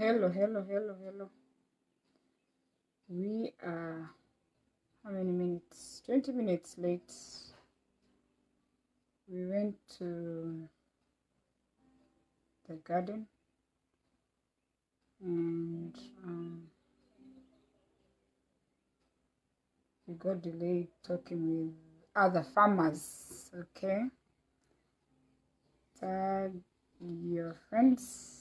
Hello, hello, hello, hello. We are how many minutes? 20 minutes late. We went to the garden and um, we got delayed talking with other farmers. Okay. Tag your friends.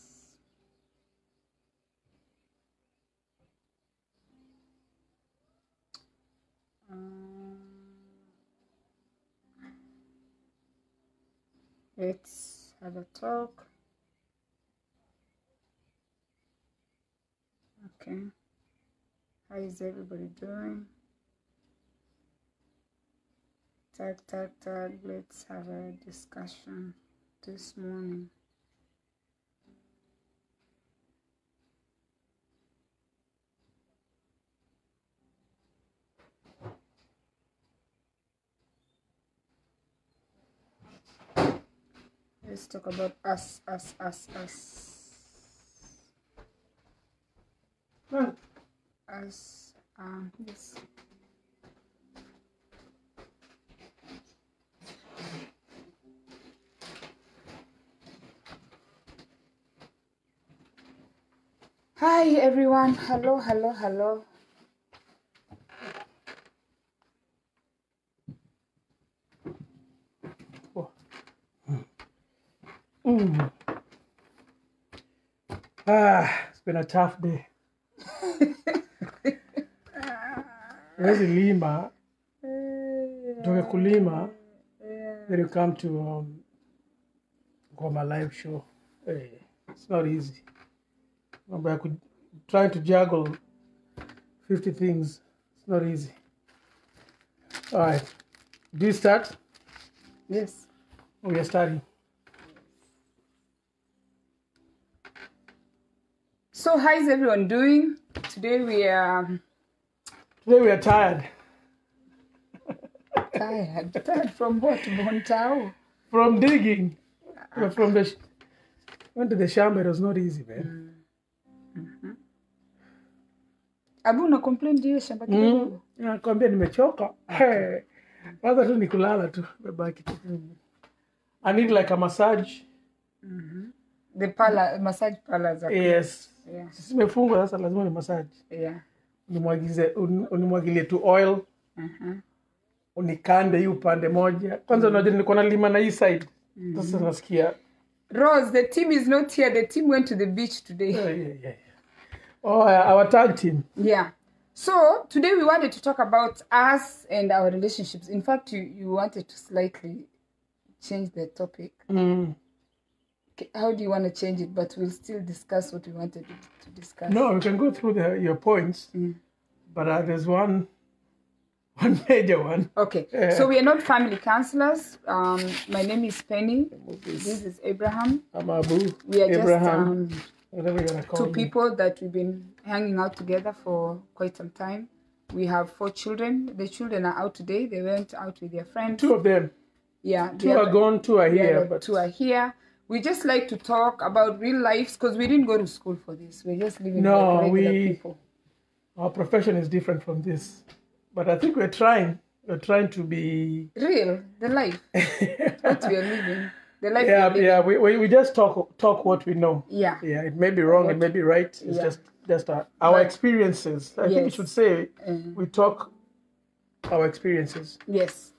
Um, let's have a talk. Okay. How is everybody doing? Tag, tag, tag. Let's have a discussion this morning. Let's talk about us, us, us, us. Well, Us, um, yes. Hi everyone. Hello, hello, hello. Mm. Ah, it's been a tough day. Wezi lima, toke kulima, then you come to um, Ngoma live show. Hey, it's not easy. Mambo ya ku- trying to juggle 50 things, it's not easy. All right, do you start? Yes. We are starting. So, how is everyone doing? Today we are Today we are tired. tired. tired from what? Bontao. from digging uh, from the sh- went to the shamba it was not easy man Abu una complain ya shamba kidogo? nakwambia nimechoka Hey, kwanza tu ni kulala tu mebaki tu i need like a massage Mm-hmm. The pala, massage parlors are yes yeah. simefungwa sasa lazima ni massage Yeah. unimwagize un- unimwagilie tu oil Uh-huh. unikande hii upande moja kwanza unajua nilikuwa nalima na hii side mm. sasa nasikia Rose, the team is not here. The team went to the beach today. Oh, yeah, yeah, yeah. oh uh, our tag team Yeah. So today we wanted to talk about us and our relationships. In fact, you, you wanted to slightly change the topic. mm. How do you want to change it? But we'll still discuss what we wanted to, discuss. No, we can go through the, your points, Mm. but uh, there's one, one major one. Okay. Yeah. So we are not family counselors. Um, my name is Penny. This is Abraham. I'm Abu, We are Abraham, just um, whatever you're call two me. people that we've been hanging out together for quite some time. We have four children. The children are out today. They went out with their friends. Two of them. Yeah, Two the are gone, two are here. other But two are here. We just like to talk about real lives because we didn't go to school for this. We're just living No, like we- people. our profession is different from this. But I think we're trying. We're trying to be. Real, the life that we are living. The life yeah, we yeah. We, we, we just talk talk what we know. Yeah. Yeah, it may be wrong, it may be right. It's Yeah. just just our, our But- experiences. I think you should say Mhm. we talk our experiences. Yes.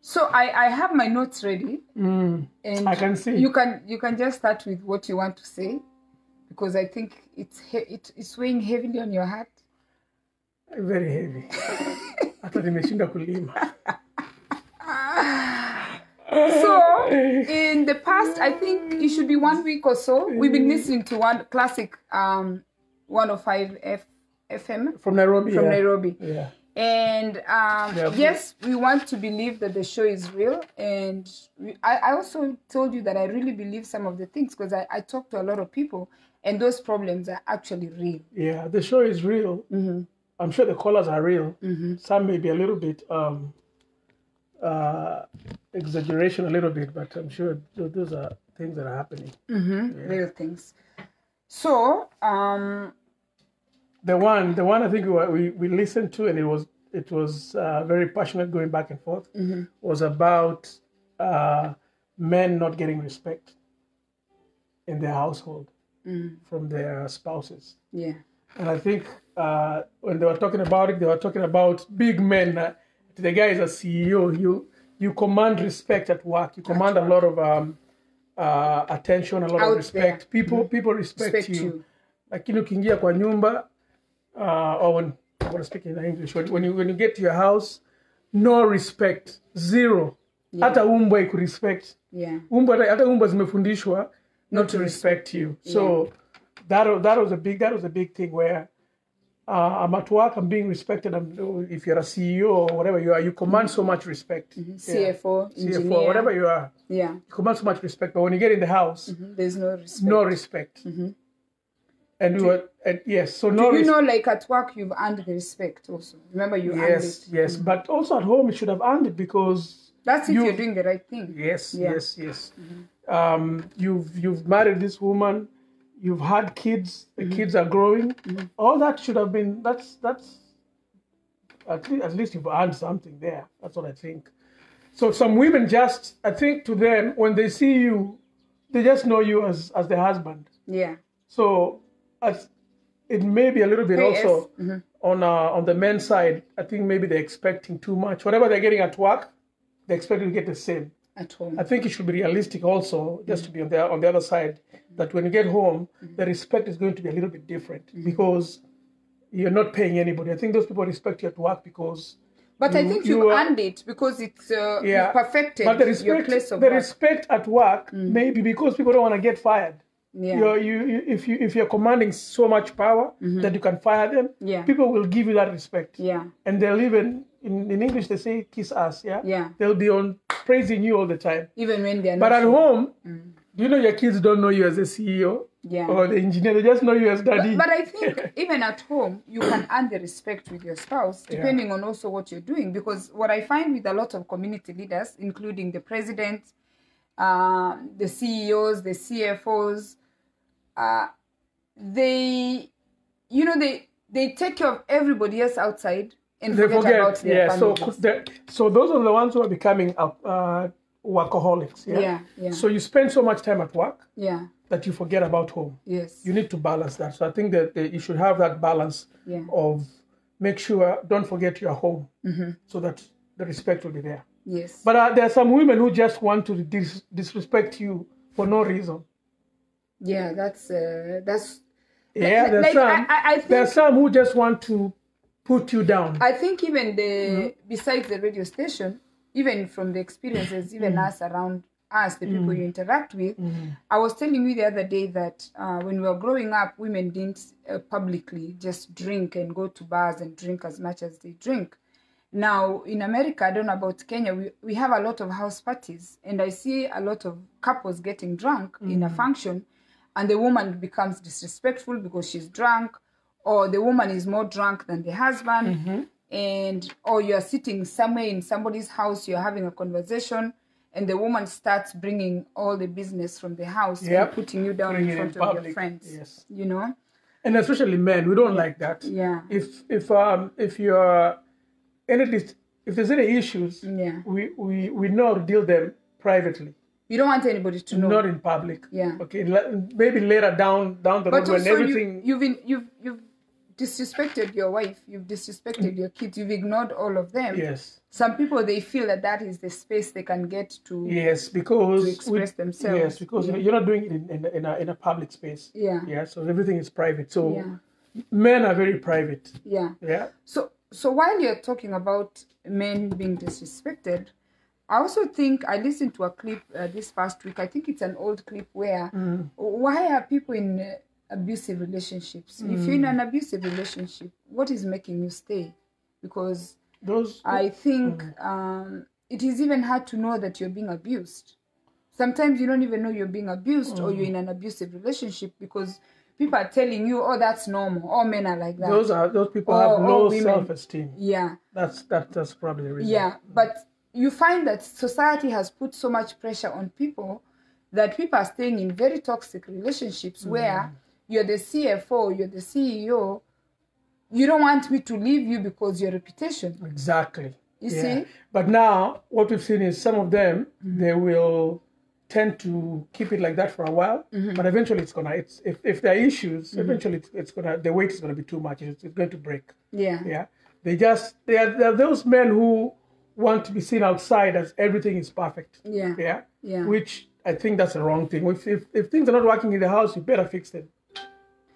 So I, I have my notes ready. Mm. and I can see. you can you can just start with what you want to say because i think it's he- it, it's weighing heavily on your heart Very heavy. Hata nimeshinda kulima. so in the past i think it should be one week or so we've been listening to one classic um 105 F, fm From Nairobi. from yeah. nairobi Yeah. And um, Yeah. yes we want to believe that the show is real and we, I, I also told you that i really believe some of the things because I, I talked to a lot of people and those problems are actually real Yeah. The show is real. I'm sure the callers are real. Some may be a little bit um, uh, exaggeration, a little bit, but I'm sure those are things that are happening. real things. So, um, The one, the one I think we, we, we listened to, and it was it was uh, very passionate, going back and forth. Was about uh, men not getting respect in their household from their spouses. yeah, And I think uh, when they were talking about it, they were talking about big men. Uh, the guy is a CEO. You you command respect at work. You command a lot of um, uh, attention, a lot Out of respect. People people respect, Respect you. you. Lakini ukiingia kwa nyumba uh, or when I'm gonna speak in English? When, when you when you get to your house, no respect, zero. Hata umbwa ikurespect yeah, umbwa hata- umbwa zimefundishwa not to respect you. So that that was a big that was a big thing where uh, I'm at work I'm being respected I'm, if you're a CEO or whatever you are you command so much respect. Yeah. CFO, engineer, CFO whatever you are. Yeah, you command so much respect but when you get in the house there's no respect. no respect and we were and yes so no you res- know, like at work, you've earned the respect also. Remember, you earned yes it. yes mm. but also at home you should have earned it because That's if You- you're doing the right thing. Yes, Yeah. yes, yes. Mm-hmm. Um, you've you've married this woman, you've had kids, the mm-hmm. kids are growing. Mm-hmm. All that should have been that's that's at least, at least you've earned something there. That's what I think. So some women just I think to them when they see you, they just know you as as the husband. Yeah, So it may be a little bit Yes. also mm-hmm. on uh, on the men's side. I think maybe they're expecting too much. Whatever they're getting at work, they expect to get the same. at home. I think it should be realistic also, just mm-hmm. to be on the on the other side, mm-hmm. that when you get home, the respect is going to be a little bit different because you're not paying anybody. I think those people respect you at work because But I think you are- earned it because it's uh, yeah, you've perfected but the your place of the work. respect at work maybe because people don't want to get fired. Yeah. You're, you, you if you if you're commanding so much power that you can fire them, Yeah. people will give you that respect. yeah, And they'll even in, in English they say kiss ass, yeah? Yeah. They'll be on praising you all the time. even when they're But not. at sure. home, do you know your kids don't know you as a CEO Yeah. or the engineer? They just know you as daddy. But, but I think even at home, you can earn the respect with your spouse, depending on also what you're doing. Because what I find with a lot of community leaders, including the president, uh, the CEOs, the CFOs, uh, they, you know, they they take care of everybody else outside and they forget, forget. about their Yeah. So the- so those are the ones who are becoming uh, uh, workaholics. Yeah? Yeah, yeah. So you spend so much time at work yeah. that you forget about home. Yes. You need to balance that. So I think that, that you should have that balance Yeah. of make sure don't forget your home Mm-hmm. so that the respect will be there. yes. But uh, there are some women who just want to dis- disrespect you for no reason. Yeah, that's uh, that's. Yeah, there's like, some. I- I- think- there are some who just want to put you down. I think even the Mm-hmm. besides the radio station, even from the experiences, even Mm. us around us, the people you interact with, Mm-hmm. I was telling you the other day that uh, when we were growing up, women didn't uh, publicly just drink and go to bars and drink as much as they drink. Now in America, I don't know about Kenya, we, we have a lot of house parties, and I see a lot of couples getting drunk in a function, and the woman becomes disrespectful because she's drunk, or the woman is more drunk than the husband, Mm-hmm. and or you're sitting somewhere in somebody's house, you're having a conversation, and the woman starts bringing all the business from the house Yep. and putting you down Bring in it in front of your friends. yes. You know? and especially men, we don't like that. Yeah. If if um if you're any dis- if there's any issues, Yeah. we, we we know how to deal them privately, You don't want anybody to know. not in public. Yeah. Okay. Maybe later down down the road but when everything. you, you've in, you've you've disrespected your wife, you've disrespected your kids, you've ignored all of them. yes. Some people they feel that that is the space they can get to. Yes, because To express themselves. Yes, because Yeah. you're not doing it in, in, in, a, in a public space. Yeah. Yeah, so everything is private. So Yeah. men are very private. Yeah. Yeah. So so while you're talking about men being disrespected, I also think I listened to a clip uh, this past week. I think it's an old clip where why are people in uh, abusive relationships? If you're in an abusive relationship, what is making you stay? Because Those I think um, it is even hard to know that you're being abused. Sometimes you don't even know you're being abused or you're in an abusive relationship because people are telling you, "Oh, that's normal. All men are like that." those are those people Oh, have low self esteem. yeah, That's that that's probably the reason. yeah. But you find that society has put so much pressure on people that people are staying in very toxic relationships mm. where you're the cfo you're the ceo you don't want me to leave you because your reputation Exactly. You Yeah. see? But now what we've seen is some of them mm-hmm. they will tend to keep it like that for a while, mm-hmm. but eventually it's gonna. It's if, if there are issues, mm-hmm. eventually it's, it's gonna. The weight is gonna be too much. It's, it's going to break. yeah Yeah. They just they are, they are those men who want to be seen outside as everything is perfect. yeah Yeah. Yeah. Which I think that's the wrong thing. If, if if things are not working in the house, you better fix them.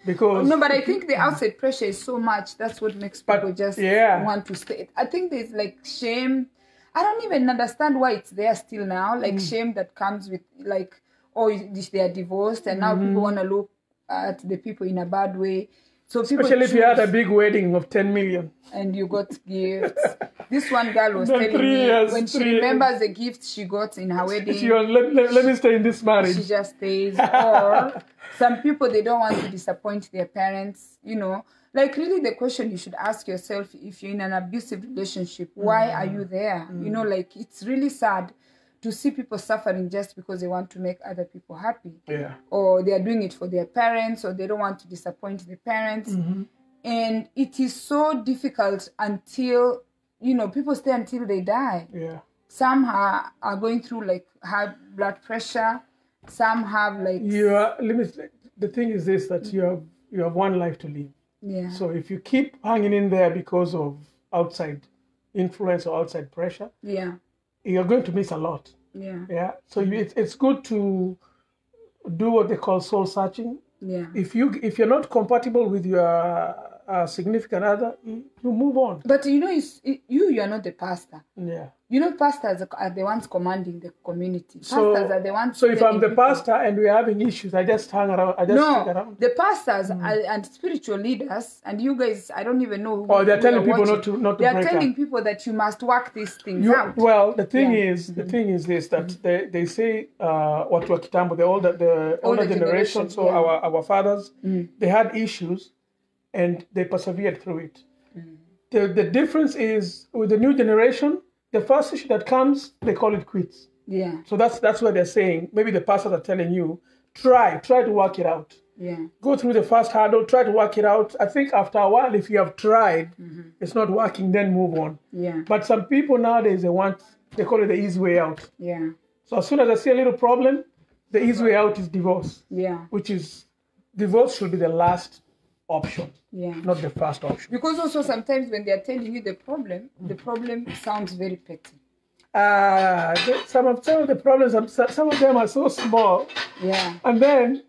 Because No, but I think the outside pressure is so much. That's what makes But, people just yeah. want to stay. I think there's like shame. I don't even understand why it's there still now. Like Mm. shame that comes with like, oh, they are divorced, and now Mm-hmm. people want to look at the people in a bad way. So especially if you had a big wedding of ten million. and you got gifts. this one girl was telling me years, when she three years. remembers the gifts she got in her wedding. She was, let, let, let me stay in this marriage. she just stays or some people they don't want to disappoint their parents you know like really the question you should ask yourself if you're in an abusive relationship why are mm. you there you mm. know like it's really sad to see people suffering just because they want to make other people happy yeah. or they are doing it for their parents or they don't want to disappoint the parents mm-hmm. and it is so difficult until you know people stay until they die Yeah. some are, are going through like high blood pressure some have like You are limit. The thing is this: that you have you have one life to live. yeah So if you keep hanging in there because of outside influence or outside pressure, yeah you're going to miss a lot. yeah Yeah. So you, it's it's good to do what they call soul searching. yeah If you if you're not compatible with your uh, significant other, you, move on. but you know it's, it, you you are not the pastor Yeah. you know pastors are the ones commanding the community So- pastors are the ones So if I'm the people- pastor and we're having issues, I just hang around. I just no around. the pastors are, and spiritual leaders and you guys i don't even know who, Oh, they're telling people not to- not to they're telling up. people that you must work these things You, out well, the thing Yeah. is, the thing is this that they, they say uh, what kitambo, the older the older, generation, generation, so yeah. our our fathers, they had issues, and they persevered through it. Mm. The the difference is with the new generation, the first issue that comes, they call it quits. yeah So that's that's what they're saying. Maybe the pastors are telling you, try try to work it out. yeah Go through the first hurdle, try to work it out. I think after a while, if you have tried, mm-hmm. it's not working, then move on. yeah But some people nowadays they want they call it the easy way out. yeah So as soon as I see a little problem, the easy way out is divorce, yeah which is divorce should be the last option, yeah not the first option. because also sometimes when they are telling you the problem the problem sounds very petty Uh, the- some of some of the problems, some some of them are so small, yeah and then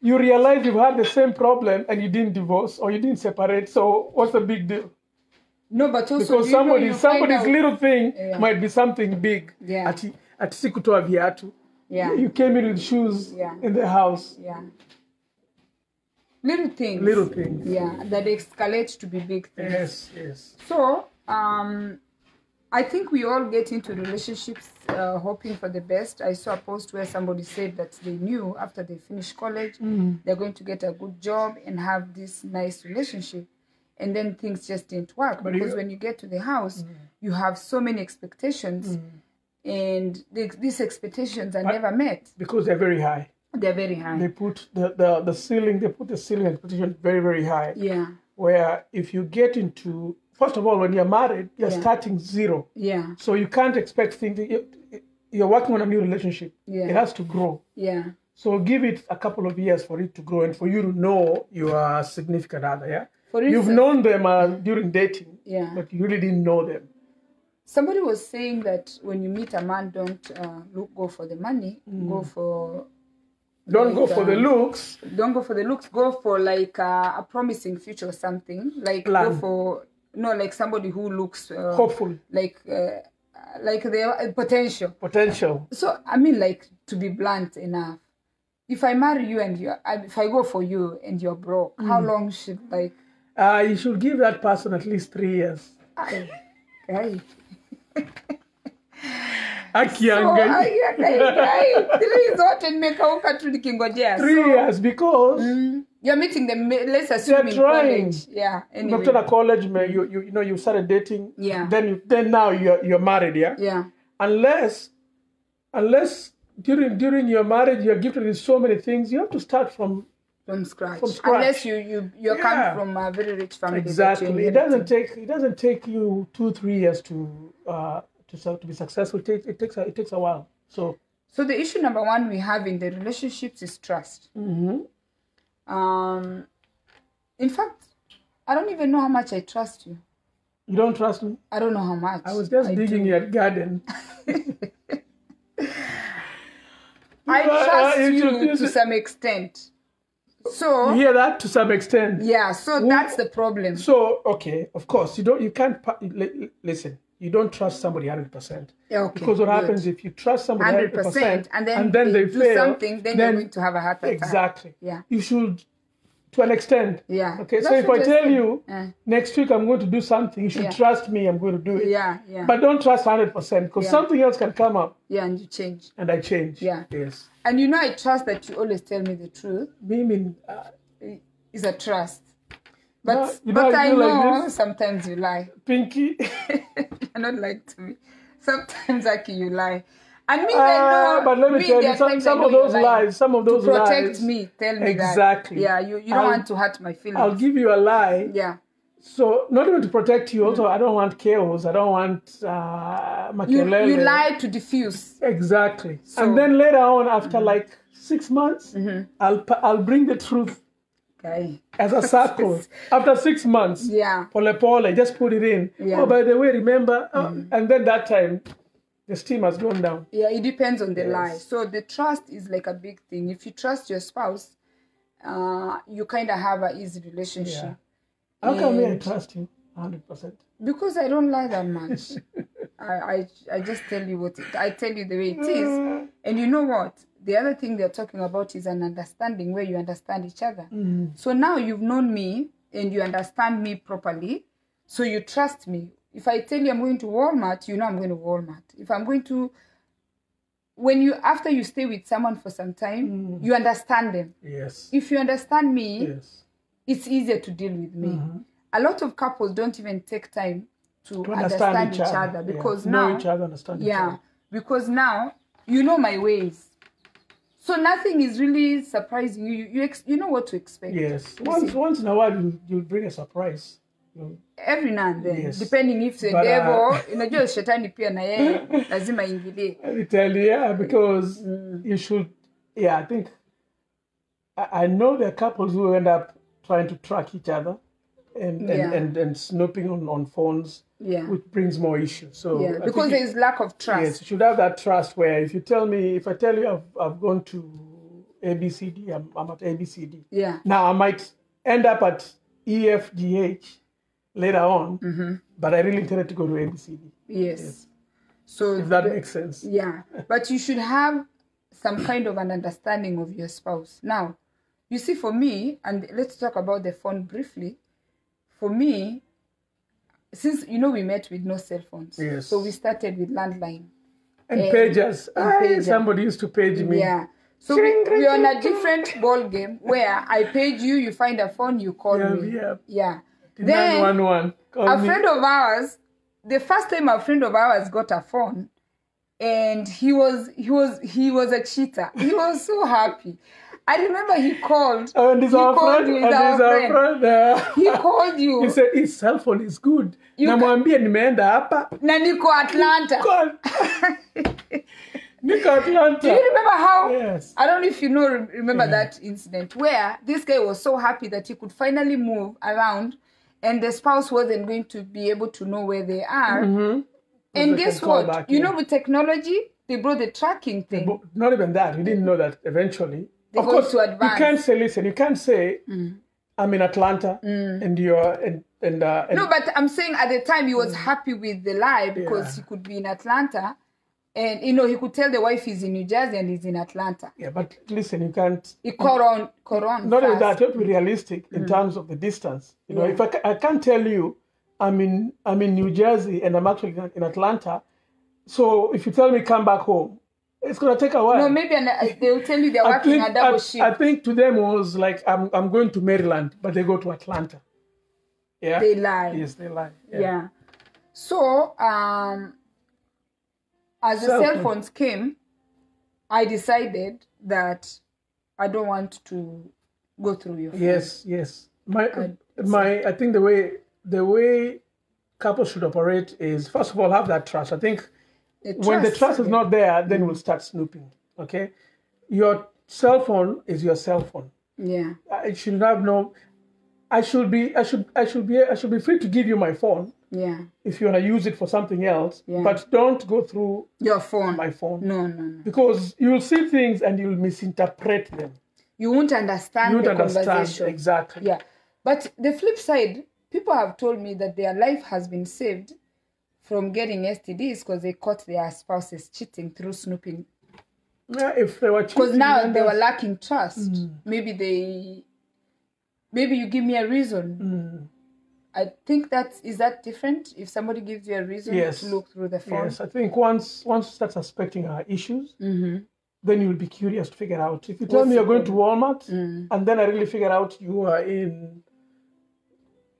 you realize you've had the same problem and you didn't divorce or you didn't separate. So what's the big deal? no but also Because somebody you find somebody's little thing Yeah. might be something big. Yeah. Ati ati sikutoa viatu. yeah You came in with shoes Yeah. in the house. yeah little things Little things. yeah that escalate to be big things Yes, yes. so um i think we all get into relationships uh, hoping for the best i saw a post where somebody said that they knew after they finish college Mm. they're going to get a good job and have this nice relationship and then things just didn't work But because you- when you get to the house you have so many expectations and the, these expectations are never met Because they're very high. They're very high They put the, the, the ceiling, they put the ceiling expectation very, very high. yeah Where if you get into, first of all, when you're married, you're Yeah. starting zero. yeah So you can't expect things, you- you're working on a new relationship. Yeah. It has to grow. yeah So give it a couple of years for it to grow and for you to know your significant other. Yeah. For You've instance- known them uh, during dating, yeah but you really didn't know them. somebody was saying that when you meet a man don't uh, look go for the money Mm. go for Don't go Like, for the um, looks. don't go for the looks go for like uh, a promising future or something like go for no like somebody who looks uh, Hopeful like uh, like the uh, potential potential. so i mean like to be blunt enough if i marry you and you if i go for you and you're broke how Mm. long should like Uh, you should give that person at least three years. I, I, Aki yangai. ai, ai, ai, three zote nimekauka tu nikingojea Three So, years because mm, you're meeting them let's assume in trying. college yeah anyway. after the college, man, you, you you know you started dating. Yeah. Then you then now you're you're married, yeah. yeah Unless unless during during your marriage you're gifted with so many things, you have to start from from scratch. From scratch. Unless you you you Yeah. come from a very rich family. Exactly. It doesn't take it doesn't take you two three years to uh, to to be successful. It takes it takes a, it takes a while. So So the issue number one we have in the relationships is trust. mhm. Um, in fact, I don't even know how much I trust you. you don't trust me. I don't know how much. I was just digging do. your garden. I Uh, trust you you to some extent. So You hear that to some extent. yeah, so that's the problem. So okay, of course you don't you can't listen. You don't trust somebody hundred percent. Okay, Because what good. happens if you trust somebody hundred hundred percent, percent and then they, they, do fail, something, then, you're going to have a heart attack. exactly. Yeah. You should, to an extent. Yeah. Okay. So if I tell you Uh, next week I'm going to do something, you should Yeah. trust me. I'm going to do it. yeah, yeah, But don't trust hundred percent because Yeah. something else can come up yeah, and you change. and I change. Yeah. Yes. And you know, I trust that you always tell me the truth. Me mean. Uh, Is a trust. But No, you know but I I do like know sometimes you lie. Pinky. You're not like to me. Sometimes Aki, you lie. And me, Uh, I know. but let me tell you, some, some of those lies, some of those to protect lies, me, tell me Exactly. that. Yeah, you, you don't I'll- want to hurt my feelings. I'll give you a lie. yeah. So not even to protect you. Also, I don't want chaos. I don't want uh, You, you lie to diffuse. Exactly. So- Mm-hmm. and then later on, after like six months, I'll I'll bring the truth Okay. as a circle. after six months, Yeah. pole pole, just put it in. Yeah. Oh, by the way, remember? Oh, and then that time, the steam has gone down. Yeah, it depends on the lie. So the trust is like a big thing. If you trust your spouse, uh, you kind of have a easy relationship. Yeah. How come me I trust you? Hundred percent. Because I don't lie that much. I, I I just tell you what it, I tell you the way it is. Uh. And you know what? The other thing they're talking about is an understanding where you understand each other. Mm-hmm. So now you've known me and you understand me properly. So you trust me. If I tell you I'm going to Walmart, you know I'm going to Walmart. If I'm going to when you after you stay with someone for some time, mm-hmm. you understand them. Yes. If you understand me, Yes. it's easier to deal with me. Mm-hmm. A lot of couples don't even take time to, To understand, each, other, yeah. because know now, each other, understand each yeah, other. because now you know my ways. So nothing is really surprising you. You you, ex- you know what to expect. Yes. You Once see, once in a while, you you bring a surprise. You- every now and then Yes. depending if the But, uh, devil unajua shetani pia na yeye lazima ingilie Let me tell you, yeah, because Mm. you should. Yeah, I think I, I know there are couples who end up trying to track each other and and, Yeah. and, and snooping on, on phones, yeah which brings more issues. So yeah because there is lack of trust yes, you should have that trust where if you tell me, if I tell you I've, I've gone to ABCD, I'm, I'm at ABCD. yeah Now I might end up at E EFGH later on, Mm-hmm. but I really intended to go to ABCD. yes, so If that the- makes sense. Yeah, but you should have some kind of an understanding of your spouse. Now, you see, for me, and let's talk about the phone briefly. For me, since you know we met with no cell phones, Yes. so we started with landline. And Eh, pages. and pager. somebody used to page me. Yeah. So we, we're on a different ball game where I page you, you find a phone, you call Yeah, me. yeah. Yeah. The Then 911. Call a me. friend of ours the first time a friend of ours got a phone and he was he was he was a cheater he was so happy i remember he called Oh, and this he our called friend. you And he's our our friend friend. uh, he called you. He said his cell phone is good. You Namwambia nimeenda hapa. na niko atlanta. Niko Atlanta. do you remember how Yes. i don't know if you know remember that incident where this guy was so happy that he could finally move around and the spouse wasn't going to be able to know where they are and They guess what back, you yeah. know with technology they brought the tracking thing But not even that. We didn't know that eventually. They of course, to you can't say, listen, you can't say, mm. I'm in Atlanta mm. and you're, and, and, uh, and No, but I'm saying at the time he was mm. happy with the lie because Yeah. he could be in Atlanta, and you know he could tell the wife he's in New Jersey and he's in Atlanta. yeah, but listen, you can't, He called on, not only that, you have to be realistic in terms of the distance. You know, Yeah. if I, I can't tell you I'm in I'm in New Jersey and I'm actually in Atlanta, so if you tell me come back home, it's gonna take a while. No, maybe an, uh, they'll tell you they're working think, a double I, shift. I think to them was like I'm I'm going to Maryland, but they go to Atlanta. Yeah. they lie. Yes, they lie. Yeah. So, um, as the Cell cell phones came, I decided that I don't want to go through your phone. Yes, yes. My I'd my I think the way the way couples should operate is first of all have that trust. I think The when the trust is not there, then mm. we'll start snooping. Okay, your cell phone is your cell phone. Yeah. I should have no. I should be. I should. I should be. I should be free to give you my phone Yeah. if you want to use it for something else. Yeah. But don't go through Your phone. my phone No, no, no. because you'll see things and you'll misinterpret them. You won't understand You won't the understand conversation. exactly. Yeah. But the flip side, people have told me that their life has been saved from getting STDs because they caught their spouses cheating through snooping. Yeah, if they were Because now they were lacking trust. Mm. Maybe they, maybe you give me a reason. Mm, I think that is that different. If somebody gives you a reason Yes. to look through the phone. yes, I think once once you start suspecting our issues, Mm-hmm. then you'll be curious to figure out. If you tell What's me you're going to Walmart, Mm. and then I really figure out you are in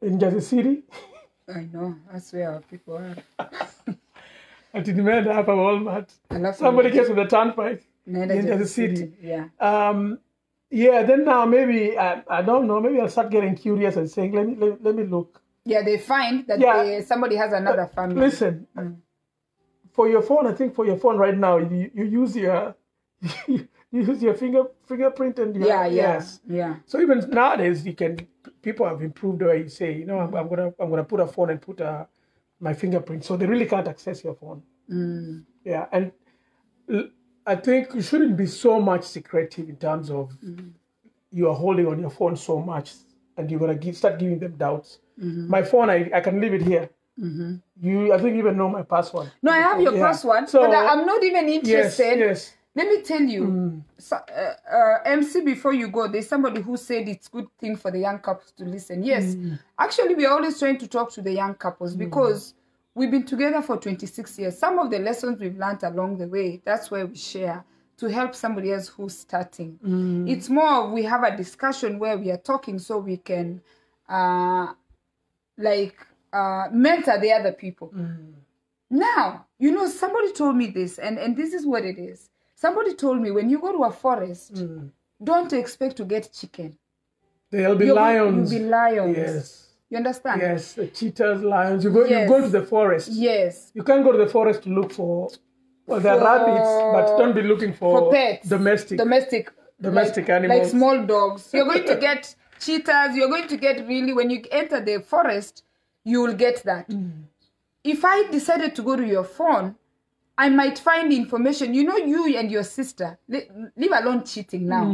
in Jersey City, I know. That's where our people are. at the demand have a Walmart. I Somebody gets with the turnpike in Jersey Jersey City. Yeah. Um, yeah, then now maybe I, I don't know. Maybe I'll start getting curious and saying, let me let, let me look. Yeah, they find that Yeah. they, somebody has another family. Listen, for your phone, I think for your phone right now, you, you use your you use your finger fingerprint and your yeah, yeah, yes. yeah. So even nowadays, you can people have improved where you say, you know, I'm, I'm gonna I'm gonna put a phone and put a, my fingerprint, so they really can't access your phone. Mm. Yeah, and I think you shouldn't be so much secretive in terms of mm. you are holding on your phone so much, and you're gonna give, start giving them doubts. Mm-hmm. My phone, I, I can leave it here. Mm-hmm. You, I think you even know my password. No, I have your Yeah. password, So- but I, I'm not even Yes, interested. yes. Let me tell you, so, uh, uh, MC, before you go, there's somebody who said it's good thing for the young couples to listen. Yes, actually, we're always trying to talk to the young couples because we've been together for 26 years. Some of the lessons we've learned along the way, that's where we share to help somebody else who's starting. It's more we have a discussion where we are talking so we can, uh, like, uh, mentor the other people. Now, you know, somebody told me this, and, and this is what it is. Somebody told me when you go to a forest, don't expect to get chicken. There'll be You're- lions. You'll be lions. Yes, You understand? yes. The cheetahs, lions. You go, Yes. you go to the forest. Yes. You can't go to the forest to look for. Well, there are rabbits, but don't be looking for, For pets. domestic. Domestic. Domestic like, animals. Like small dogs. You're going to get cheetahs. You're going to get really, when you enter the forest, you will get that. Mm. If I decided to go to your phone, I might find information. You know, you and your sister, le- leave alone cheating now.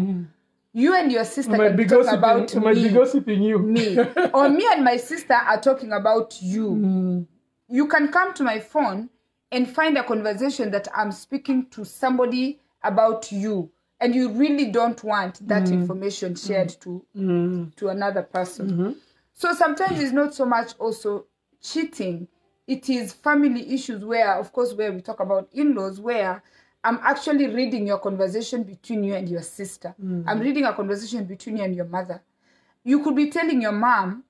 You and your sister can be talk gossiping. about might be me. gossiping you. me or me and my sister are talking about you Mm. you can come to my phone and find a conversation that i'm speaking to somebody about you and you really don't want that information shared to Mm. to another person so sometimes it's not so much also cheating it is family issues where of course where we talk about in-laws where i'm actually reading your conversation between you and your sister. Mm. I'm reading a conversation between you and your mother. You could be telling your mom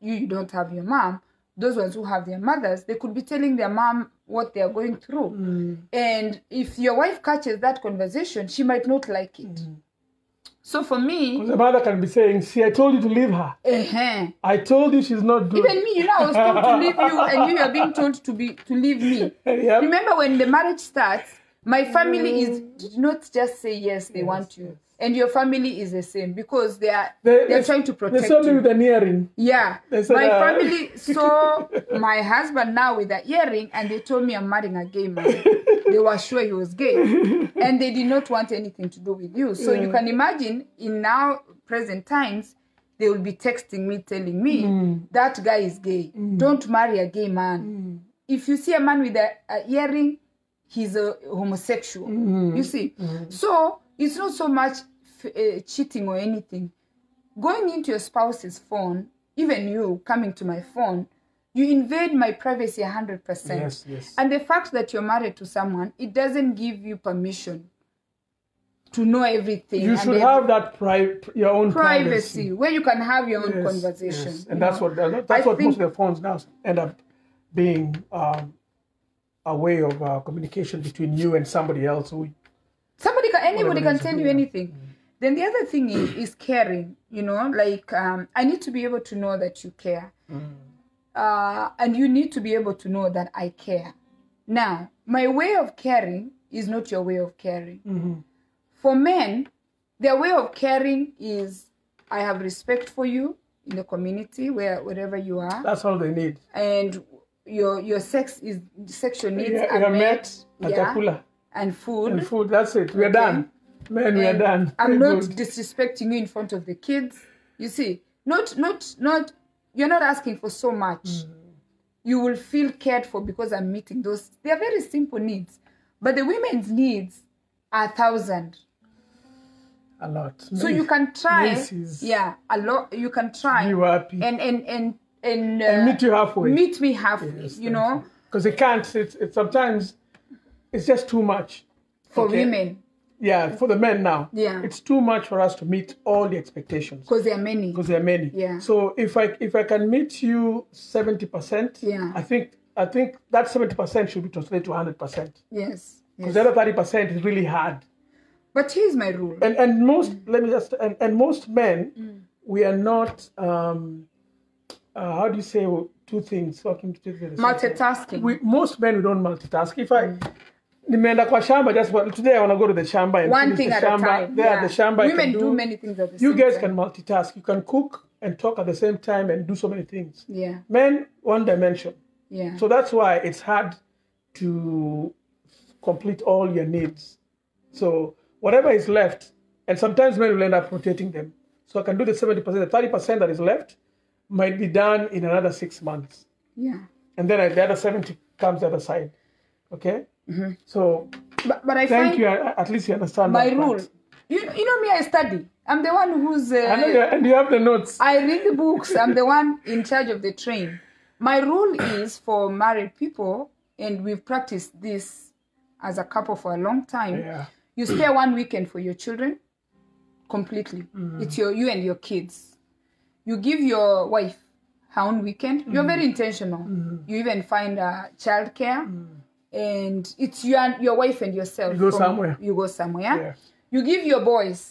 you, you don't have your mom those ones who have their mothers they could be telling their mom what they are going through. Mm. And if your wife catches that conversation she might not like it mm. So for me The mother can be saying, "See, I told you to leave her. uh I told you she's not good." even me you know i was told to leave you and you are being told to be to leave me Yep. remember when the marriage starts my family is did not just say yes they want you and your family is the same because they are They- they're they- trying to They protect saw me you with an earring. Yeah, said, my uh, family saw my husband now with an earring, and they told me I'm marrying a gay man. they were sure he was gay, and they did not want anything to do with you. So you can imagine, in now present times, they will be texting me, telling me mm. that guy is gay. Mm. Don't marry a gay man. Mm. If you see a man with a, a earring, he's a homosexual. You see, so it's not so much uh, cheating or anything going into your spouse's phone, even you coming to my phone, you invade my privacy 100%. Yes, yes. And the fact that you're married to someone, it doesn't give you permission to know everything. You should have that pri- your own privacy, privacy. where you can have your own Yes, conversation. yes. And that's know. what that's I what most of the phones now end up being um, a way of uh, communication between you and somebody else. Who Somebody can, anybody can tell you anything. Then the other thing is, is caring you know like um, i need to be able to know that you care uh, and you need to be able to know that i care now my way of caring is not your way of caring for men their way of caring is i have respect for you in the community where wherever you are That's all they need. and your your sex is sexual needs Yeah, are met, met, yeah, and food and food. That's it. We're Okay. done. Man, we are done. I'm not disrespecting you in front of the kids. You see, not not not you're not asking for so much. Mm. You will feel cared for because I'm meeting those. They are very simple needs, but the women's needs are a thousand. a lot. So you can try, yeah, a lot. You can try You happy. and and and and, uh, And meet you halfway. Meet me halfway. Yes, you know, because they can't. It's, it's sometimes it's just too much for Okay. women Yeah, for the men now. Yeah. it's too much for us to meet all the expectations because there are many. because there are many. Yeah. So if I if I can meet you seventy percent, Yeah. I think I think that seventy percent should be translated to hundred percent. Yes. Because yes. the other thirty percent is really hard. But here's my rule. And and most let me just and, and most men Mm. we are not um uh, how do you say two things working together? at the same time? Multitasking. we most men we don't multitask. If I nimeenda kwa shamba just well, today I want to go to the shamba and One thing the at a shamba. time. There yeah. at the shamba Women can do, many things at the You same guys time. can multitask. You can cook and talk at the same time and do so many things. Yeah. Men one dimension. Yeah. So that's why it's hard to complete all your needs. So whatever is left, and sometimes men will end up rotating them. So I can do the 70%, the 30% that is left might be done in another six months. yeah. And then the other 70 comes the other side. Okay? So But, but I thank find you. At least you understand my rule. part. You, you know me, I study. I'm the one who's. Uh, I know and you have the notes. I read the books. I'm the one in charge of the train. My rule is for married people, and we've practiced this as a couple for a long time. Yeah. You spare one weekend for your children completely. Mm. It's your you and your kids. You give your wife her own weekend. You're Mm. very intentional. You even find uh, childcare, and it's you and your wife and yourself. You go from- somewhere. You go somewhere. Yeah. You give your boys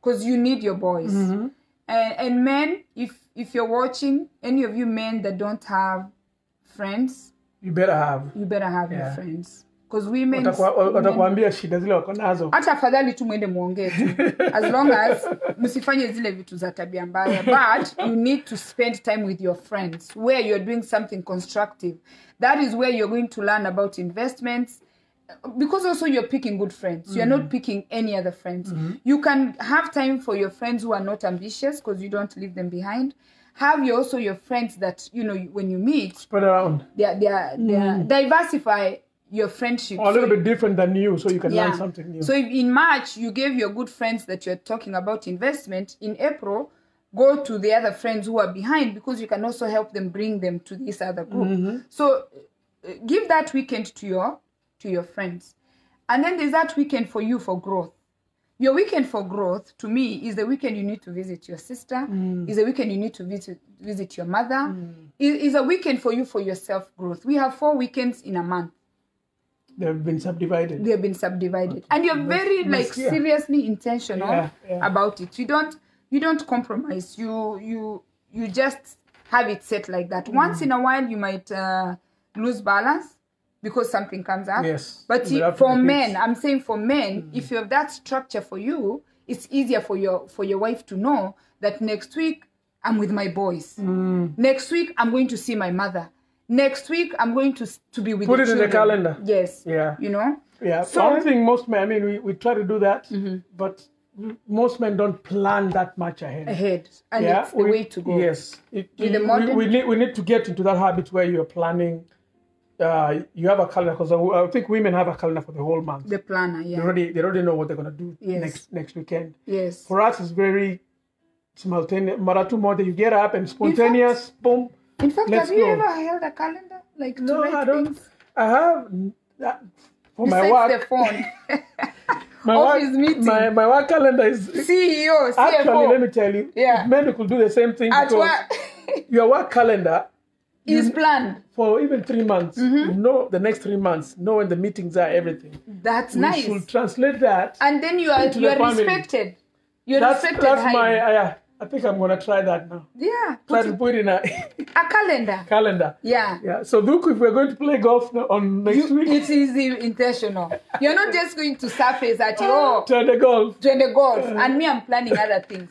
because you need your boys. Mm-hmm. And, and men, if if you're watching, any of you men that don't have friends, You better have. you better have yeah. your friends Watakuambia shida zile wako nazo. hata afadhali tu mwende tu as long as msifanye zile vitu za tabia mbaya but you need to spend time with your friends where you're doing something constructive that is where you're going to learn about investments. Because also you're picking good friends. You're not mm-hmm. picking any other friends. Mm-hmm. You can have time for your friends who are not ambitious because you don't leave them behind. Have you also your friends that you know when you meet Spread around. they are, they are, they are mm. diversify your friendship. Or a So little bit different than you, so you can learn something new. so if in March you gave your good friends that you're talking about investment, in April, go to the other friends who are behind because you can also help them bring them to this other group. Mm-hmm. So uh, give that weekend to your to your friends. And then there's that weekend for you for growth. Your weekend for growth to me is the weekend you need to visit your sister, Mm. is a weekend you need to visit visit your mother, is, is a weekend for you for your self growth. We have four weekends in a month They've been subdivided. they have been subdivided and you're very like yeah. seriously intentional Yeah, yeah. about it you don't you don't compromise you you you just have it set like that once in a while you might uh, lose balance because something comes up Yes. but You i- for men i'm saying for men if you have that structure for you it's easier for your for your wife to know that next week i'm with my boys Mm. next week i'm going to see my mother next week i'm going to to be with Put it in the calendar. yes Yeah. you know Yeah. So- only thing most men, I mean, we, we try to do that, but most men don't plan that much ahead. ahead and yeah, it's the we- way to go Yes, it, With the modern- we, we need we need to get into that habit where you're planning. Uh, you have a calendar because I, I think women have a calendar for the whole month. the planner yeah. They already they already know what they're gonna do Yes. next next weekend. yes For us, it's very simultaneous. Maratu more you get up and spontaneous. boom. in fact have you go. ever held a calendar like No, I don't. things I have that for my besides work. the phone my office work, meeting. My, my work calendar is ceo actually. Let me tell you, Yeah. men could do the same thing at because work your work calendar, is planned. for even three months. Mm-hmm. You know the next three months, know when the meetings are, everything. That's We nice. should translate that. And then you are you are family. respected. You're That's respected. that's highly. my uh, yeah. I think I'm gonna try that now. yeah. Try Put to put in a a calendar. calendar. Yeah. Yeah. So look, if we're going to play golf on next You, week, it is intentional. You're not just going to surface at oh turn the golf. Join the golf and me I'm planning other things.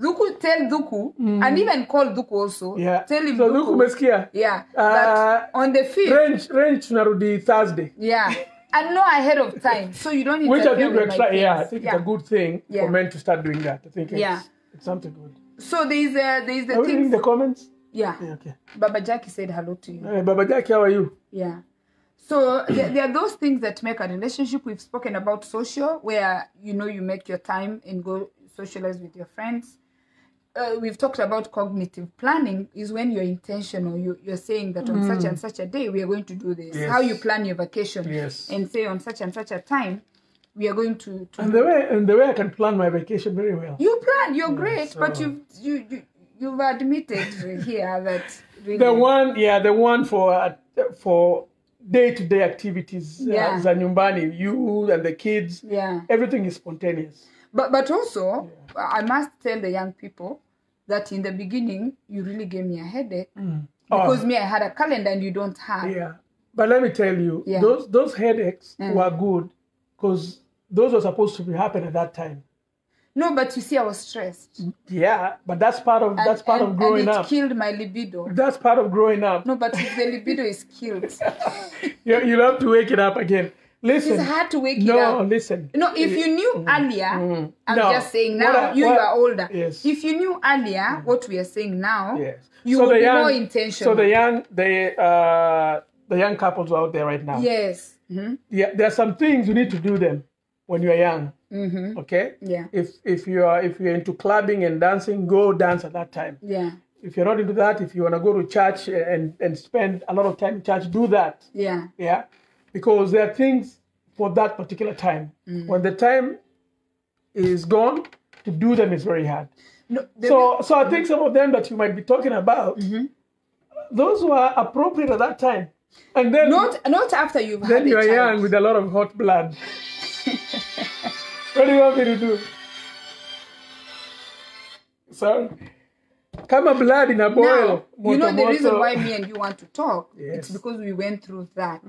Zuku tell Zuku and even call Zuku also. Mm. Yeah. Tell him so look, Zuku. umesikia. Yeah. Uh, on the fifth. Range range tunarudi Thursday. Yeah. And know ahead of time. So you don't Which I think we're trying. Yeah, I think yeah. it's a good thing Yeah. for men to start doing that. I think Yeah. it's something good. So there's uh, there's the Are things. the comments? Yeah. Yeah, okay. Baba Jackie said hello to you. Hey, Baba Jackie, how are you? Yeah. So there, there are those things that make a relationship. We've spoken about social, where you know you make your time and go socialize with your friends. Uh, we've talked about cognitive planning is when you're intentional. You, you're saying that on such and such a day we are going to do this. Yes. How you plan your vacation, Yes. and say on such and such a time we are going to. to And the way and the way I can plan my vacation very well. you plan. You're great, but so- you you you you've admitted here that really, The one, yeah, the one for uh, for day-to-day activities, Yeah. uh, za nyumbani, you and the kids, yeah. everything is spontaneous. But but also, I must tell the young people that in the beginning you really gave me a headache because me I had a calendar and you don't have. Yeah, but let me tell you, Yeah. those those headaches Mm. were good because those were supposed to be happening at that time. No, but you see, I was stressed. Yeah, but that's part of that's part and, of growing and it up. killed my libido. That's part of growing up. No, but if the libido is killed, You you have to wake it up again. Listen, it's hard to wake no, it up. No, listen. No, if you knew earlier, I'm Mm. No. just saying now, I- you, what- you are older. Yes. If you knew earlier what we are saying now, Yes. you So would be young- more intentional. So the young, the uh, the young couples out there right now. yes. Mhm. Yeah, there are some things you need to do them when you are young. Mhm. Okay. Yeah. If if you are if you're into clubbing and dancing, go dance at that time. Yeah. If you're not into that, if you want to go to church and and spend a lot of time in church, do that. Yeah. Yeah, because there are things for that particular time. Mm. When the time is gone, to do them is very hard. No, So, so I think some of them that you might be talking about, Mm-hmm. those were appropriate at that time, and then not not after you've had then a you are child. young with a lot of hot blood. What do you want me to do? So, kama blood in a boil. Now, you know the reason why me and you want to talk? Yes. Mm. It's because we went through that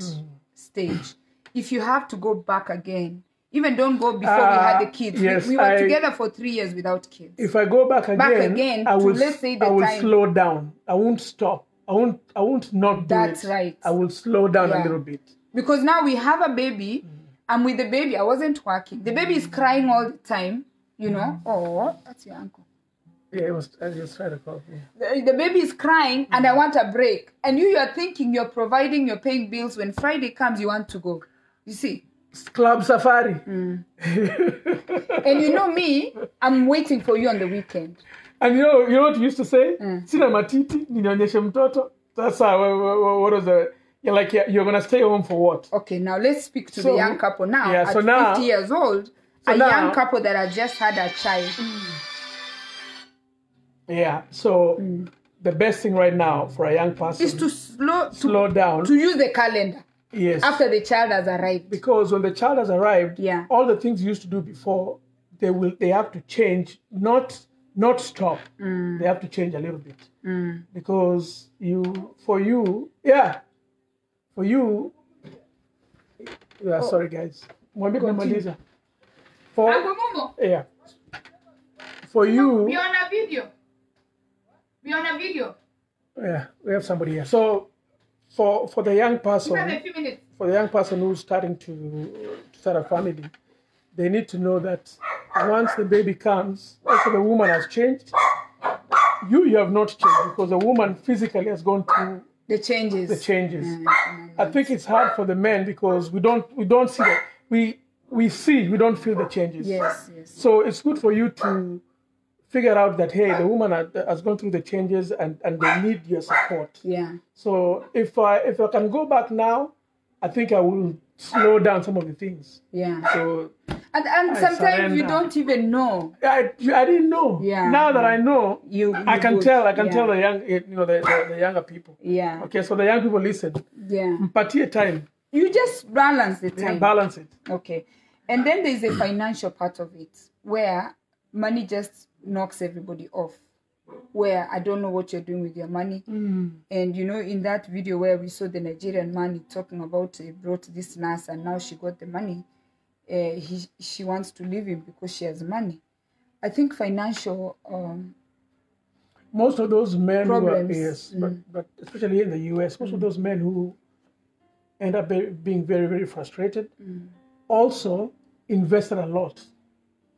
stage. If you have to go back again, even don't go before we had the Ah, kids. yes, we, we were I- together for three years without kids. If I go back again, Back again I to, will, let's say, the I will time- slow down. I won't stop. I won't. I won't not do That's it. right. I will slow down Yeah. a little bit. Because now we have a baby, Mm. And with the baby, I wasn't working. The baby is crying all the time, you know. Oh, that's your uncle. Yeah, it was. I just tried to call. Yeah. the, the baby is crying and I want a break. And you, you are thinking you're providing, you're paying bills. When Friday comes, you want to go. You see? Club safari. Mm. And you know me, I'm waiting for you on the weekend. And you know, you know what we used to say? Mm. Sina matiti, ninyonyeshe mtoto. That's how, what was the, you're like, you're, you're gonna stay home for what? Okay, now let's speak to So- the young couple now. yeah, At so now- 50 years old, so a now- young couple that had just had a child. Yeah, so the best thing right now for a young person Is to slow, to, slow down. to use the calendar yes. after the child has arrived. because when the child has arrived, Yeah. all the things you used to do before, they will they have to change, not not stop. Mm. They have to change a little bit. Because you for you, yeah. For you yeah, Oh. sorry guys. Mwambie kwa maliza. For yeah. For you we on a video. We on a video. yeah, we have somebody here. So for for the young person few minutes. for the young person who's starting to, to start a family, they need to know that once the baby comes, also the woman has changed. You, you have not changed because the woman physically has gone through The changes. the changes. Mm. I think it's hard for the men because we don't we don't see that we we see we don't feel the changes. Yes, yes. So it's good for you to figure out that hey, the woman has, has gone through the changes and and they need your support. Yeah. So if I if I can go back now, I think I will slow down some of the things. Yeah. So And, and sometimes you don't even know. I, I didn't know. Yeah. Now that I know, You, I can would. tell. I can yeah. tell the young, eh, you know, the, the, the younger people. Yeah. Okay, so the young people listen. Yeah. Mpatie time. You just balance the Yeah, time. balance it. Okay. And then there's a financial part of it where money just knocks everybody off. Where I don't know what you're doing with your money. Mm. And you know, in that video where we saw the Nigerian man talking about he brought this nurse and now she got the money, uh, he, she wants to leave him because she has money. I think financial, um, Most of those men who are, Problems. Mm. yes, but, but especially in the US, most of those men who end up be- being very, very frustrated Mm. also invested a lot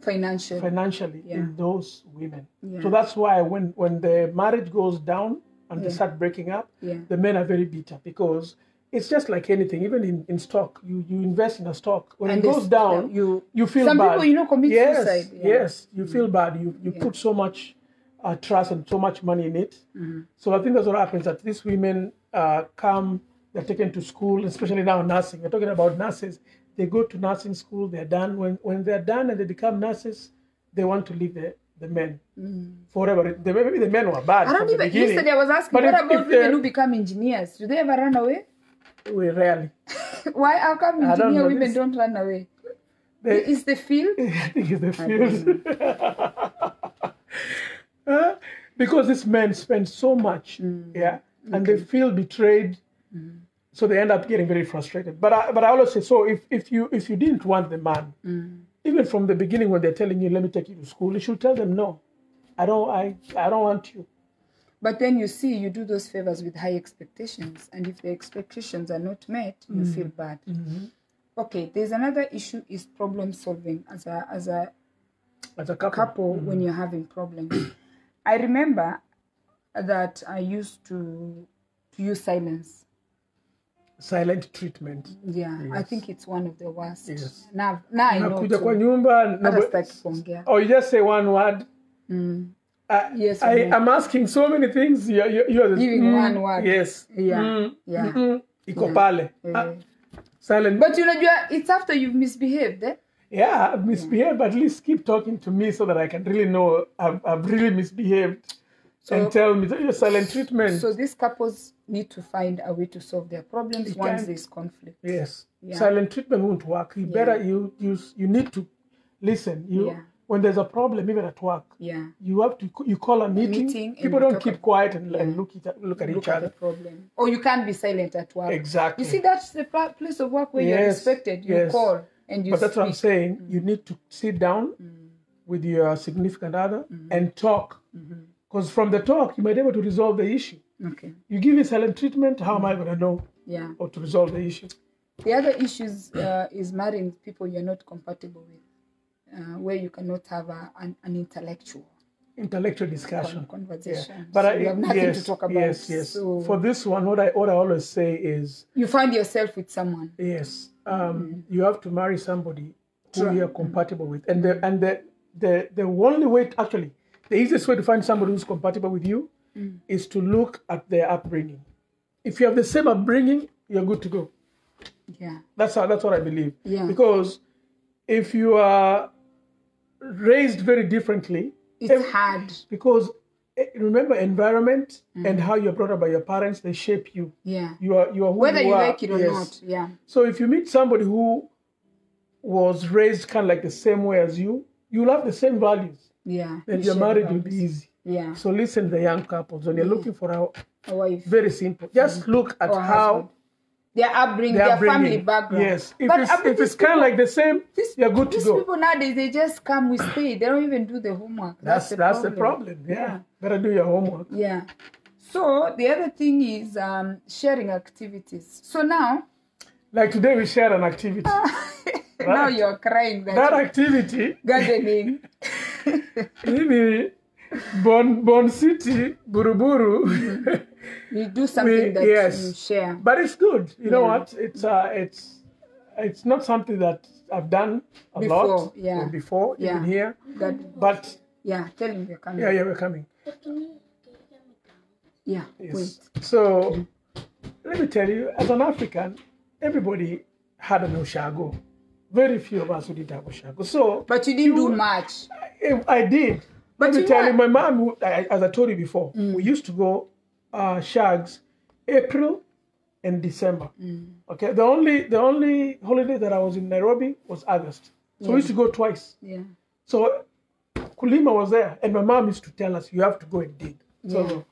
financial. financially Yeah. in those women. Yeah. So that's why when, when the marriage goes down and they start breaking up, Yeah. the men are very bitter because it's just like anything, even in, in stock, you, you invest in a stock. When And it goes down, you- you feel bad some bad. people, you know, commit yes, suicide, yeah. Yes, you feel bad. You, you Yeah. put so much uh, trust and so much money in it. Mm-hmm. So I think that's what happens that these women uh, come, they're taken to school, especially now nursing. We're talking about nurses. They go to nursing school, they're done. When, when they're done and they become nurses, they want to leave the, the men forever. The, maybe the men were bad Mm. I don't even. Yesterday I was asking, But what if- about if women who become engineers? Do they ever run away? We rarely. Why? How come engineer women this- don't run away? They- Is the field? I think it's the field. Because these men spend so much, mm. yeah, and they feel betrayed, mm. so they end up getting very frustrated. But I, but I always say, so if, if you if you didn't want the man, mm. even from the beginning when they're telling you, let me take you to school, you should tell them no, I don't I I don't want you. But then you see, you do those favors with high expectations, and if the expectations are not met, you mm. feel bad. Mm-hmm. Okay, there's another issue: is problem solving as a as a As a couple, couple mm-hmm. when you're having problems. I remember that I used to to use silence. silent treatment. Yeah, I think it's one of the worst. Yes. Now, now I know. Nakuja kwa too. nyumba Hata sitaki kuongea. or you just say one word. Mm. I, Yes, I am asking so many things. You're, you're, you're just, Giving one word. Yes. Yeah, Mm, yeah. mm, iko Yeah. pale. Ah, silent. But you know, it's after you've misbehaved. Eh? yeah, I've misbehaved, but at least keep talking to me so that I can really know I've, I've really misbehaved. and tell me your silent treatment. So these couples need to find a way to solve their problems You once there's conflict. yes. Yeah. Silent treatment won't work. You better you you you need to listen. You Yeah. When there's a problem, even at work, Yeah. you have to you call a meeting. Meeting People don't keep quiet and, and look at look at Look each at the other. problem. Or you can't be silent at work. Exactly. You see, that's the place of work where you're Yes, respected. You yes. call and you but that's what I'm speak. Mm. saying. You need to sit down with your significant other and talk. Mm-hmm. Because from the talk, you might be able to resolve the issue. Okay. You give me silent treatment, how am I going to know Yeah. or to resolve the issue? The other issues uh, is marrying people you're not compatible with, uh, where you cannot have a, an, an intellectual Intellectual con- discussion. conversation. But So I, you have nothing yes, to talk about. yes, yes. So For this one, what I what I always say is you find yourself with someone. yes, um, you have to marry somebody who True. you're compatible with, and the and the the the only way to, actually the easiest way to find somebody who's compatible with you is to look at their upbringing. If you have the same upbringing, you're good to go. Yeah. That's how that's what I believe. Yeah. Because if you are raised very differently, It's ev- hard. because eh, remember environment and how you're brought up by your parents, they shape you. Yeah. You are you are who Whether you are. like it or Yes. not. Yeah. So if you meet somebody who was raised kind of like the same way as you, you'll have the same values. Yeah. You your marriage will be easy. Yeah. So listen to the young couples when you're looking for a A wife. very simple. Just look at Or how husband. Their upbringing, their bringing. family background. Yes. If But it's, I mean, if it's kind of like the same, These, you're good to go. these people nowadays, they just come with stay. They don't even do the homework. That's that's the problem. Yeah. Yeah. Better do your homework. Yeah. So the other thing is um, sharing activities. So now, Like today we shared an activity. now you're crying that, that activity, gardening. maybe Bon Bon City, Buruburu. You do something We- that yes. you share. but it's good. You know what? It's uh it's it's not something that I've done a Before, lot yeah. or before, Yeah. even here. That, But yeah, tell him you're coming. yeah, yeah, we're coming. Yeah, Yes. wait. So let me tell you, as an African, everybody had an Oshago. very few of us who did have ushago. So But you didn't do much. I, I did. But Let me you tell know- you, my mom, as I told you before, we used to go uh, shags April and December. Okay, the only the only holiday that I was in Nairobi was August. So we used to go twice. Yeah. So Kulima was there, and my mom used to tell us, "You have to go and dig." So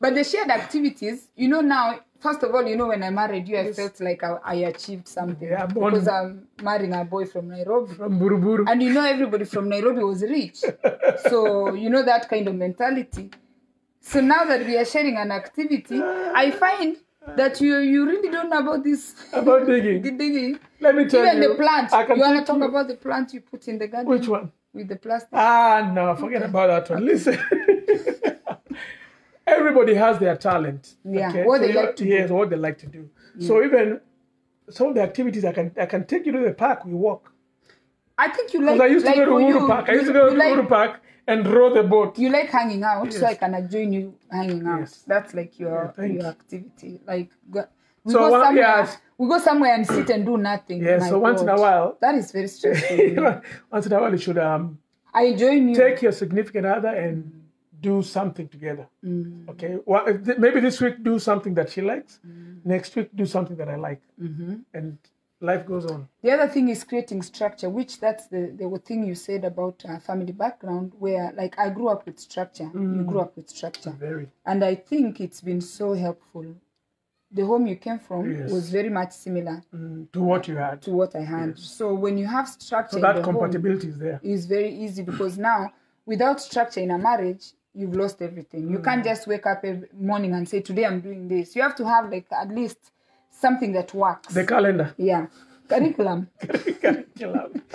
But the shared activities, you know, now, first of all, you know, when I married you, I felt like I, I achieved something. Yeah, born- because I'm marrying a boy from Nairobi. from Buruburu, And you know, everybody from Nairobi was rich. so, you know, that kind of mentality. So now that we are sharing an activity, I find that you you really don't know about this about digging. digging. Let me tell Even you, Even the plant. I can You want to talk about the plant you put in the garden? which one? With the plastic. Ah, no, forget about that one. Listen. Everybody has their talent. Yeah, what they like to do. yes, what they like to do. So even some of the activities I can I can take you to the park, we walk. I think you like. Because I used to like go to Uhuru Park. I used to go to like- Uhuru Park and row the boat. you like hanging out, so I can join you hanging out. Yes. That's like your thank your activity. Like go, we So go somewhere, yes. we go somewhere and sit and do nothing. Yes, My so once in a while- that is very stressful. Once in a while, you should um, I join you. take your significant other and do something together. Mm. Okay, well, maybe this week do something that she likes. Mm. Next week do something that I like, Mm-hmm. and life goes on. The other thing is creating structure, which that's the the thing you said about uh, family background, where like I grew up with structure. Mm. You grew up with structure. Very. and I think it's been so helpful. The home you came from Yes. was very much similar Mm, to what you had. to what I had. So when you have structure, So that compatibility is there. it's very easy because now without structure in a marriage, you've lost everything. You Mm. can't just wake up every morning and say today I'm doing this. You have to have like at least something that works. The calendar. yeah, curriculum. Curriculum.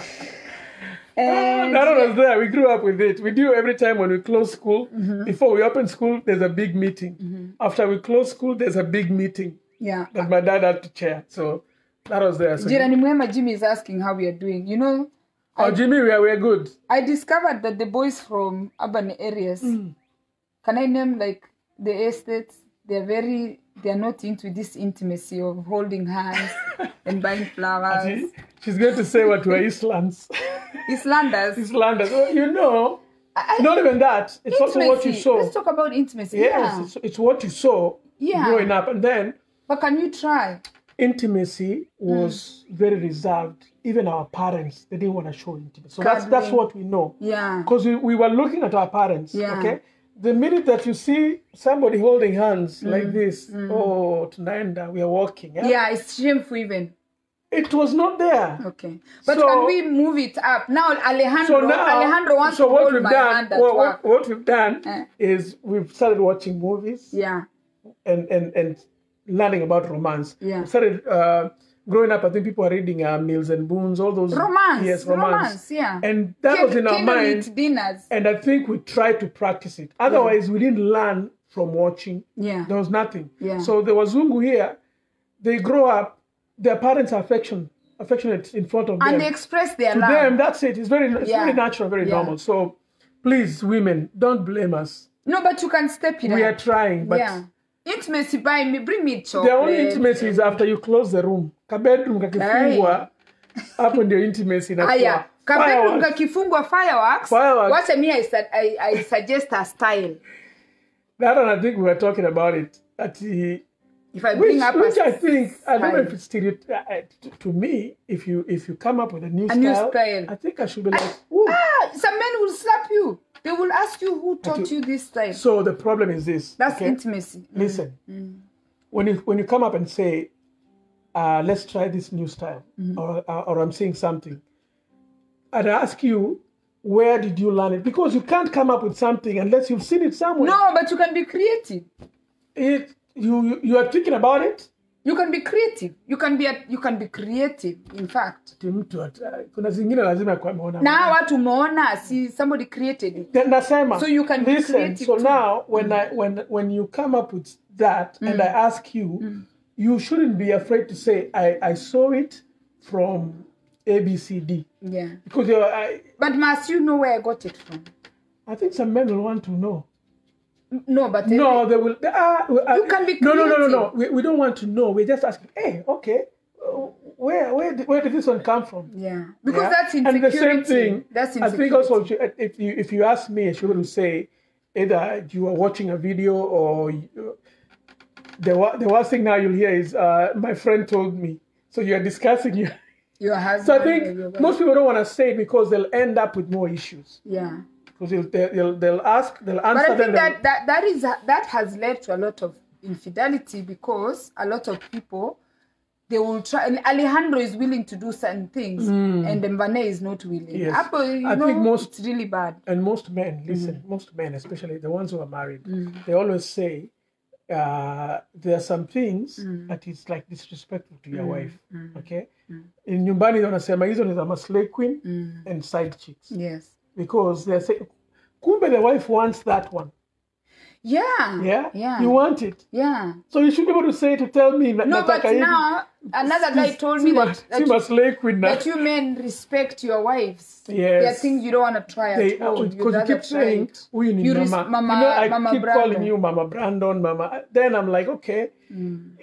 And that one was there. We grew up with it. We do every time when we close school. Mm-hmm. Before we open school, there's a big meeting. After we close school, there's a big meeting yeah. that my dad had to chair. So that was there. So, Jirani Mwema Jimmy is asking how we are doing. You know, oh, Jimmy, we are, we are good. I discovered that the boys from urban areas, Mm. can I name like the estates? They're very, they're not into this intimacy of holding hands and buying flowers. She- she's going to say what we're Islands. Islanders. Islanders. Well, you know, I- not even that. It's also what you saw. Let's talk about intimacy. Yes, Yeah. it's, it's what you saw Yeah. growing up. And then But can you try? intimacy was Hmm. very reserved. Even our parents, they didn't want to show intimacy. So that's, that's what we know. Yeah. Because we, we were looking at our parents. Yeah. Okay. The minute that you see somebody holding hands Mm. like this, oh, tunaenda, we are walking. Yeah? Yeah, it's shameful even. It was not there. Okay. But So- can we move it up? Now Alejandro, So now, Alejandro wants so to what hold my done, hand at what, work. what, what we've done Eh. is we've started watching movies Yeah. and, and, and learning about romance. Yeah. We started uh, growing up. I think people are reading uh, Mills and Boons, all those Romance. Yes, romance. romance yeah. And that was in our mind. Dinners. And I think we tried to practice it. Otherwise, we didn't learn from watching. Yeah. There was nothing. Yeah. So the Wazungu here, they grow up, their parents are affection, affectionate in front of them. And they express their to love. them, that's it. It's very, it's Yeah. very natural, very Yeah. normal. So please, women, don't blame us. No, but you can step it We are trying, but yeah. Intimacy by me, bring me chocolate. the only intimacy is after you close the room. Kabedroom kakifungwa, hapo ndio intimacy inakuwa. Aya, kabedroom kakifungwa fireworks. Fireworks. Wacha me I, I, I suggest a style. That one, I think we were talking about it. At the, If I bring which, up which a, I think I don't know if it's still uh, to, to me. If you if you come up with a new A style, new style. I think I should be like, Ooh. ah, some men will slap you. They will ask you who taught you this style. So the problem is this. That's okay? intimacy. Listen, Mm. when you when you come up and say, uh, "Let's try this new style," Mm-hmm. or uh, or I'm saying something, I'd ask you, "Where did you learn it?" Because you can't come up with something unless you've seen it somewhere. No, but you can be creative. It you you- you are thinking about it. You can be creative. You can be a, you can be creative. In fact, mtu kuna zingine lazima ameona. now watu umeona, si somebody created it. Then nasema. So you can listen, be creative So too. now, when mm. I when when you come up with that, mm. and I ask you, mm. you shouldn't be afraid to say, "I I saw it from A B C D," Yeah. because you're, I But must you know where I got it from? I think some men will want to know. No, but uh, No, they will. They are, You can be No, no, no, no, no. We, we don't want to know. We're just asking. Hey, okay. where where did, where did this one come from? Yeah, because Yeah. that's and the same thing. That's I insecurity. think also if you if you ask me, I should say either you are watching a video or you, the the worst thing now you'll hear is uh, my friend told me. So you are discussing you. your husband. So I think most people don't want to say it because they'll end up with more issues Yeah. Because they'll they'll, ask they'll But answer I think that, that that is that has led to a lot of infidelity because a lot of people they will try. and Alejandro is willing to do certain things, and Mbane is not willing. Mm. Yes. Apple, I know, think most- it's really bad. and most men listen Mm. most men especially the ones who are married they always say uh, there are some things Mm. that is like disrespectful to your wife okay in nyumbani wanasema hizo ni za maslay queen Mm. and side chicks Yes. Because they say kumbe the wife wants that one Yeah. yeah Yeah. you want it yeah. so you should be able to say to tell me na- No, but now another guy told me that, that, maslay queen na- that you men respect your wives. Yes. There are things you don't want to try They, at home. You'd because you keep saying. "Huyu ni You res- mama." Mama- you know, I Mama keep Brandon. calling you Mama Brandon, Mama. Then I'm like, okay. Mm.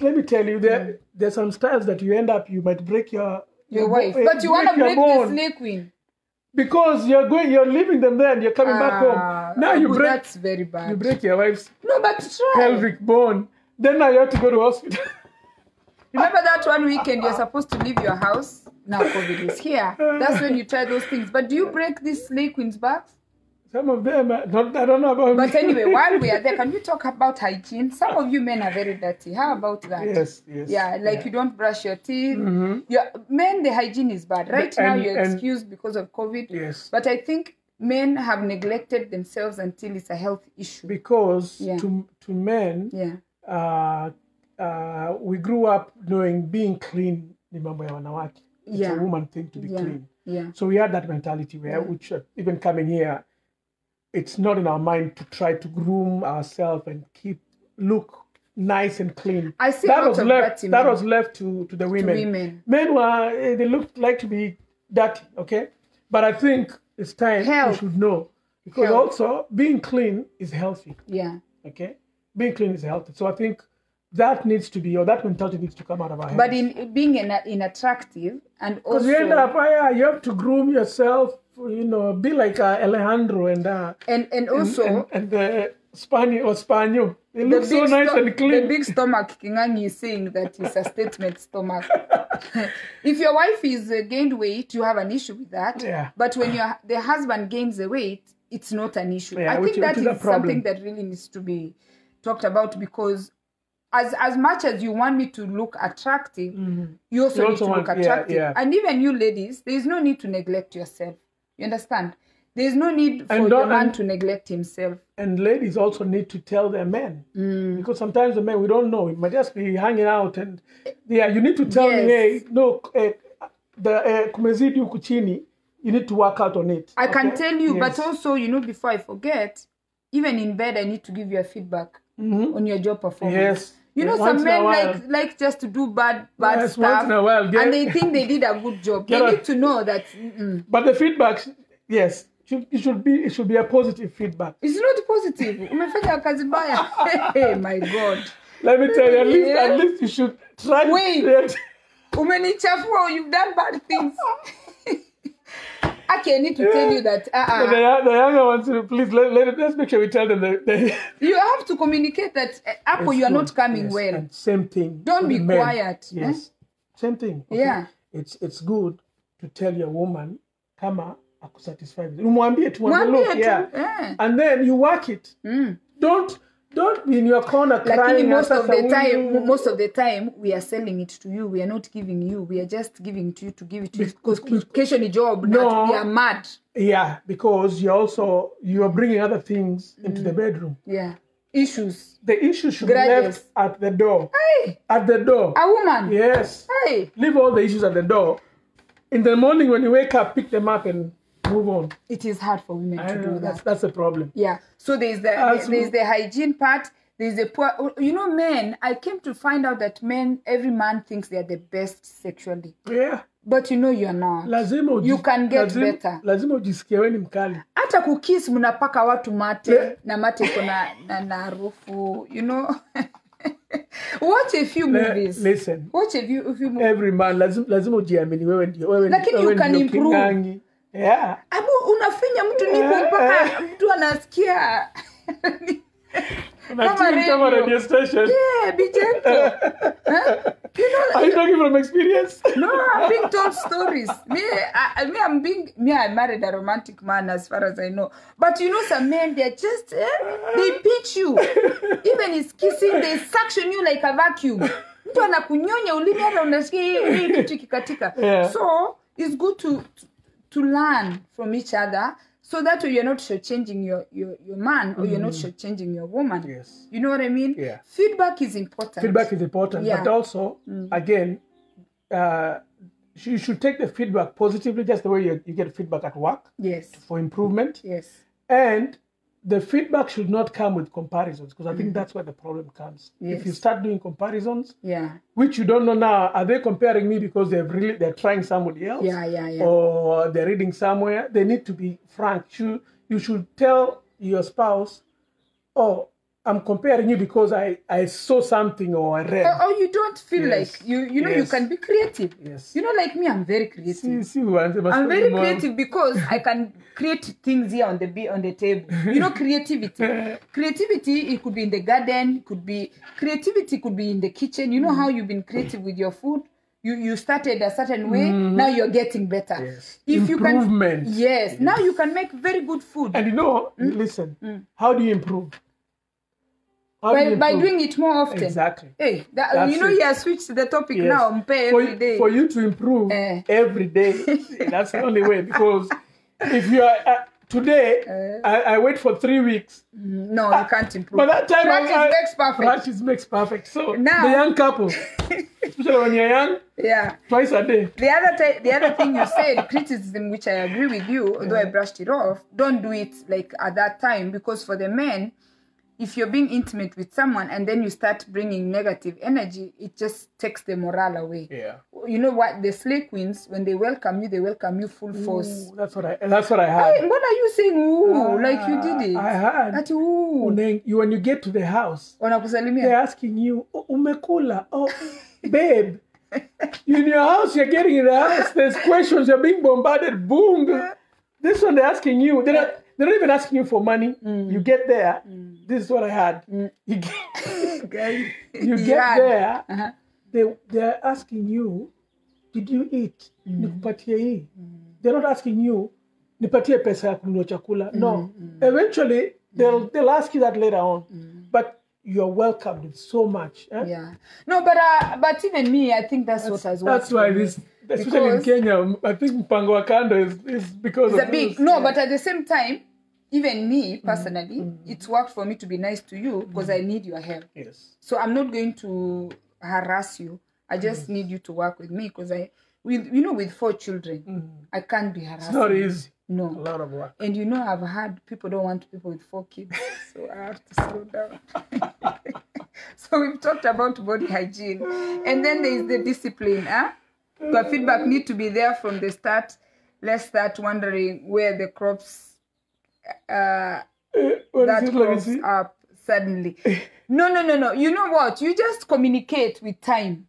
Let me tell you, there there's some styles that you end up, you might break your Your bo- wife. eh, But you want to your break the bone snake queen. Because you're going, you're leaving them there, and you're coming back Ah, home. Now you oh, break, That's very bad. you break your wife's No, but try. pelvic bone. Then now you have to go to hospital. Remember that one weekend you're supposed to leave your house? Now COVID is here. That's when you try those things. But do you break these snake queen's backs? Some of them, not, I don't know about. But anyway, while we are there, can we talk about hygiene? Some of you men are very dirty. How about that? yes, yes, Yeah, like you don't brush your teeth. Mm-hmm. Yeah, men, the hygiene is bad. Right And- now, you're and- excused because of COVID. yes. But I think men have neglected themselves until it's a health issue. Because Yeah. to to men, Yeah. uh, uh, we grew up knowing being clean ni mambo ya wanawake. It's Yeah. a woman thing to be Yeah. clean. Yeah. So we had that mentality where, which uh, even coming here, it's not in our mind to try to groom ourselves and keep look nice and clean. I see that was left. That men. was left to to the women. women. Men were eh, they looked like to be dirty, okay. But I think it's time Health. we should know because Health. also being clean is healthy. Yeah. Okay, being clean is healthy. So I think that needs to be, or that mentality needs to come out of our heads. But in being in, attractive and also because you end up, yeah, you have to groom yourself. You know, be like uh, Alejandro and uh, and and also and, and the Spaniel or Spaniel. They the look so nice sto- and clean. The big stomach, Kingangi is saying that it's a statement stomach. if your wife is uh, gained weight, you have an issue with that. Yeah. But when your the husband gains the weight, it's not an issue. Yeah, I which- think that which is is something that really needs to be talked about because as as much as you want me to look attractive, you also You need also to look want- yeah, attractive. yeah. And even you ladies, there is no need to neglect yourself. You understand? There is no need for And the man to neglect himself. and ladies also need to tell their men Mm. because sometimes the men we don't know. We might just be hanging out and yeah, you need to tell me, hey, no, eh, the uh, kumezidi huku chini. You need to work out on it. I can tell you, Yes. but also, you know, before I forget, even in bed, I need to give you a feedback Mhm. on your job performance. Yes. You know, once some men while. like like just to do bad bad Yes, stuff, once in a while, get- and they think they did a good job. They need to know that mm-mm, But the feedback, yes, should, it should be it should be a positive feedback. it's not positive. Umefanya kazi mbaya. Hey, my God. Let me tell you, at least Yeah. at least you should try. Wait. Umenichafua, you've done bad things. Okay, I need to yeah. tell you that uh-uh. the the younger ones, please let, let, let's make sure we tell them that. They... you have to communicate that uh, Apple, you are not, not coming yes, well. and same thing. Don't be men. quiet, eh? Same thing. Okay. Yeah. it's it's good to tell your woman kama akusatisfy vizuri. umwambie tu mwambie, tu, yeah. eh. and then you work it Mm. don't don't be in your corner lakini crying. most of the huyu." time most of the time we are selling it to you. We are not giving you. We are just giving to you to give it to you. Because ni job No. we are mad. Yeah because you also you are bringing other things into Mm. the bedroom. Yeah. Issues. The issue should be left at the door. Hey! At the door. A woman. Yes. Hey! Leave all the issues at the door. In the morning when you wake up pick them up and move on. It is hard for women I to do that's that. that's a problem. Yeah. So there's the As there's the hygiene part. There's the poor oh, you know men i came to find out that men every man thinks they are the best sexually. Yeah. But you know you're not. Lazima uji- You can get lazima, better. lazima ujisikie wewe ni mkali. Hata kukis mnapaka watu mate na mate iko na na na harufu you know? Watch a few Le- movies. listen. Watch a few, a few movies every man lazima, lazima ujiamini. Wewe ndio wewe Lakini you can improve. kingangi. Yeah abu unafinya mtu niko mpaka mtu anasikia Kama radio. kama radio. station yeah be gentle huh? you know are you talking from experience No, I'm being told stories. Me, I, I- me, I'm being me. I married a romantic man, as far as I know. But you know, some men they're just eh, they you. Even kissing, they suction you like a vacuum. Mtu anakunyonya ulimi hata unasikia hii kitu ikikatika. So it's good to, to to learn from each other. So that way you're not shortchanging your, your, your man or you're not shortchanging your woman. Yes. You know what I mean? Yeah. Feedback is important. feedback is important Yeah. but also again uh, you should take the feedback positively just the way you, you get feedback at work Yes. for improvement Yes. and the feedback should not come with comparisons because i think mm-hmm. that's where the problem comes. If you start doing comparisons Yeah. which you don't know now are they comparing me because they've really they're trying somebody else? Yeah, yeah, yeah. or they're reading somewhere? They need to be frank. You, you should tell your spouse oh i'm comparing you because i i saw something or i read. Or, or you don't feel Yes. like you you know you can be creative. Yes. You know like me i'm very creative. See, i'm very creative because i can create things here on the be on the table. You know creativity. Creativity it could be in the garden could be creativity could be in the kitchen. You know Mm. how you've been creative with your food? You you started a certain way now you're getting better. Yes. if you can Improvement. yes. Now you can make very good food. And you know, Mm. listen, how do you improve? By, by doing it more often Exactly. hey that, you know it. you have switched the topic Yes. now for, every day for you to improve Eh. every day, that's the only way. Because if you are uh, today, Eh. I, I wait for three weeks. No, you can't improve. But that time, practice I, makes perfect. Practice makes perfect. So Now- the young couple, especially when you're young, Yeah. twice a day. The other ti- the other thing you said, criticism, which I agree with you, although I brushed it off. Don't do it like at that time because for the men, if you're being intimate with someone and then you start bringing negative energy, it just takes the morale away. Yeah. You know what? The slay queens, when they welcome you, they welcome you full force. Ooh, that's what I. That's what I had. what are you saying? Ooh, ah, like you did it. I had. That ooh. When you when you get to the house, they're asking you, oh, umekula? Oh, babe. In your house, you're getting in the house. There's questions. You're being bombarded. Boom. This one, they're asking you. They're not. They're not even asking you for money. Mm. You get there. Mm. This is what I had. Mm. You get, you get Yeah. there. Uh-huh. They they're asking you, did you eat? Nikupatie hii. They're not asking you, nipatie pesa ya kununua chakula. No. Eventually, they'll they'll ask you that later on. But you're welcomed with so much. eh? Yeah. No, but uh, but even me, I think that's, what has worked. That's why this, especially in Kenya, I think mpango wa kando is, is because It's of a big this. no, but at the same time, even me mm-hmm. personally, mm-hmm. it's worked for me to be nice to you because I mm-hmm. need your help. Yes. So I'm not going to harass you. I just need you to work with me because I, with you know, with four children, I can't be harassed. It's not easy. No. A lot of work. And you know, I've had people don't want people with four kids, so I have to slow down. so we've talked about body hygiene, and then there is the discipline. Huh? The feedback need to be there from the start. Let's start wondering where the crops uh, What that is it? Let me crops up suddenly. No, no, no, no. You know what? You just communicate with time.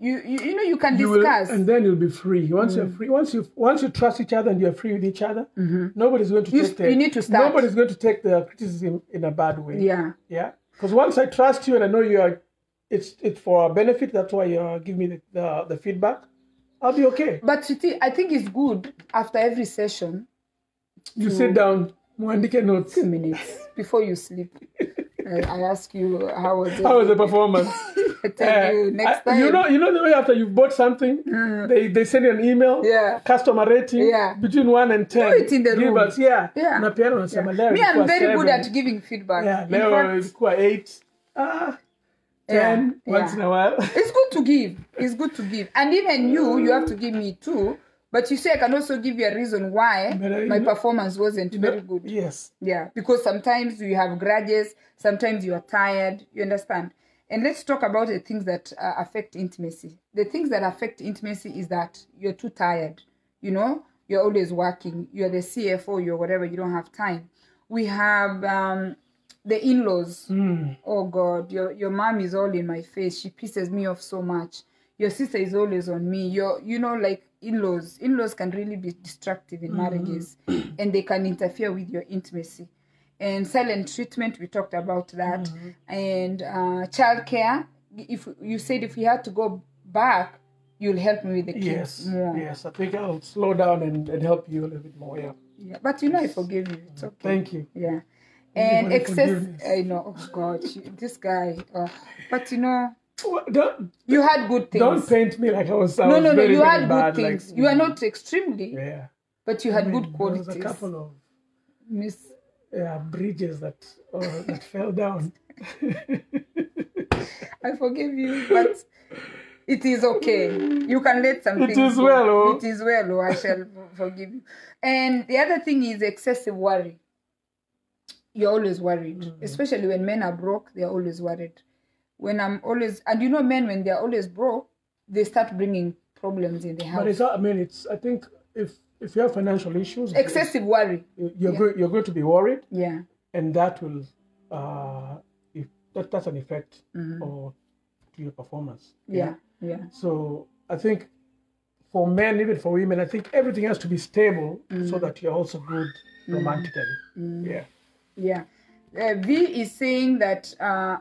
You, you, you know, you can You will, discuss. and then you'll be free. Once you're free, once you once you trust each other and you're free with each other, nobody's going to You- take the, you need to start. Nobody's going to take the criticism in a bad way. yeah. Yeah. Because once I trust you and I know you are, it's it's for our benefit. That's why you uh, give me the, the the feedback. I'll be okay. But Sweetie, I think it's good after every session You sit down, muandike notes. two minutes before you sleep. I, I ask you how was it? How was the performance? I tell Uh, you next I- time. You know, you know the way after you've bought something, they, they send you an email, Yeah. customer rating, Yeah. between one and ten. it in the Give room. us, yeah. Yeah. Na piano unasema Me, I'm very good at giving feedback. Yeah, leo fact, eight. Ah, Yeah, ten once yeah. in a while. it's good to give. It's good to give. And even you, you have to give me too. But you say I can also give you a reason why uh, my know- performance wasn't very good. Yes. Yeah, because sometimes you have grudges, sometimes you are tired, you understand? And let's talk about the things that uh, affect intimacy. The things that affect intimacy is that you're too tired, you know, you're always working, you're the CFO, you're whatever, you don't have time. We have um, the in-laws. Mm. Oh God, your your mom is all in my face. She pisses me off so much. Your sister is always on me. Your you know like in-laws. In-laws can really be destructive in marriages, and they can interfere with your intimacy. And silent treatment, we talked about that. And uh, childcare. If you said if we had to go back, you'll help me with the kids Yes, more. yes. I think I'll slow down and, and help you a little bit more. Yeah. Yeah, but you know I forgive you. It's okay. Thank you. Yeah. And excess. I know, oh God, this guy. Oh. But you know, Don't you had good things. don't paint me like I was. I no, was no, no, very, you very had good bad, like, things. you are not extremely, Yeah. but you had I mean, good There was qualities. a couple of Miss, uh, bridges that uh, that fell down. I forgive you, but it is okay. You can let some It is go. well, oh. It is well, oh, I shall forgive you. And the other thing is excessive worry. You're always worried, Mm. especially when men are broke. They're always worried. When I'm always, and you know, men when they're always broke, they start bringing problems in the house. But it's I mean, it's. I think if if you have financial issues, excessive worry. you're go, you're going to be worried, Yeah. and that will uh, if that that's an effect or to your performance. Mm-hmm. Yeah. Yeah. So I think for men, even for women, I think everything has to be stable Mm. so that you're also good romantically. Yeah. Yeah. Uh, v is saying that uh,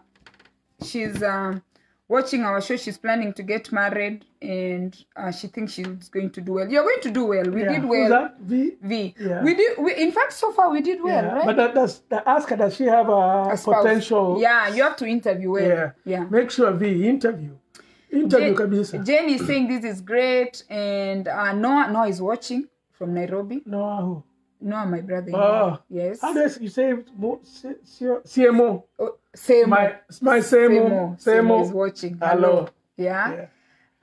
she's um, watching our show. She's planning to get married, and uh, she thinks she's going to do well. You're going to do well. We yeah. did Who's well. that? V. V. Yeah. We did. We, in fact, so far we did well, Yeah. right? But that, that's that ask her does she have a, A potential? Yeah, you have to interview well. Yeah. Yeah. Make sure V interview. Interview kabisa. Jane is saying this is great, and uh, Noah, Noah is watching from Nairobi. No. who? Noah, my brother. Oh. Yes. How does you say it mo- C- C- CMO? Oh. My my Semo. CMO. Semo is watching. Hello. Yeah. Yeah.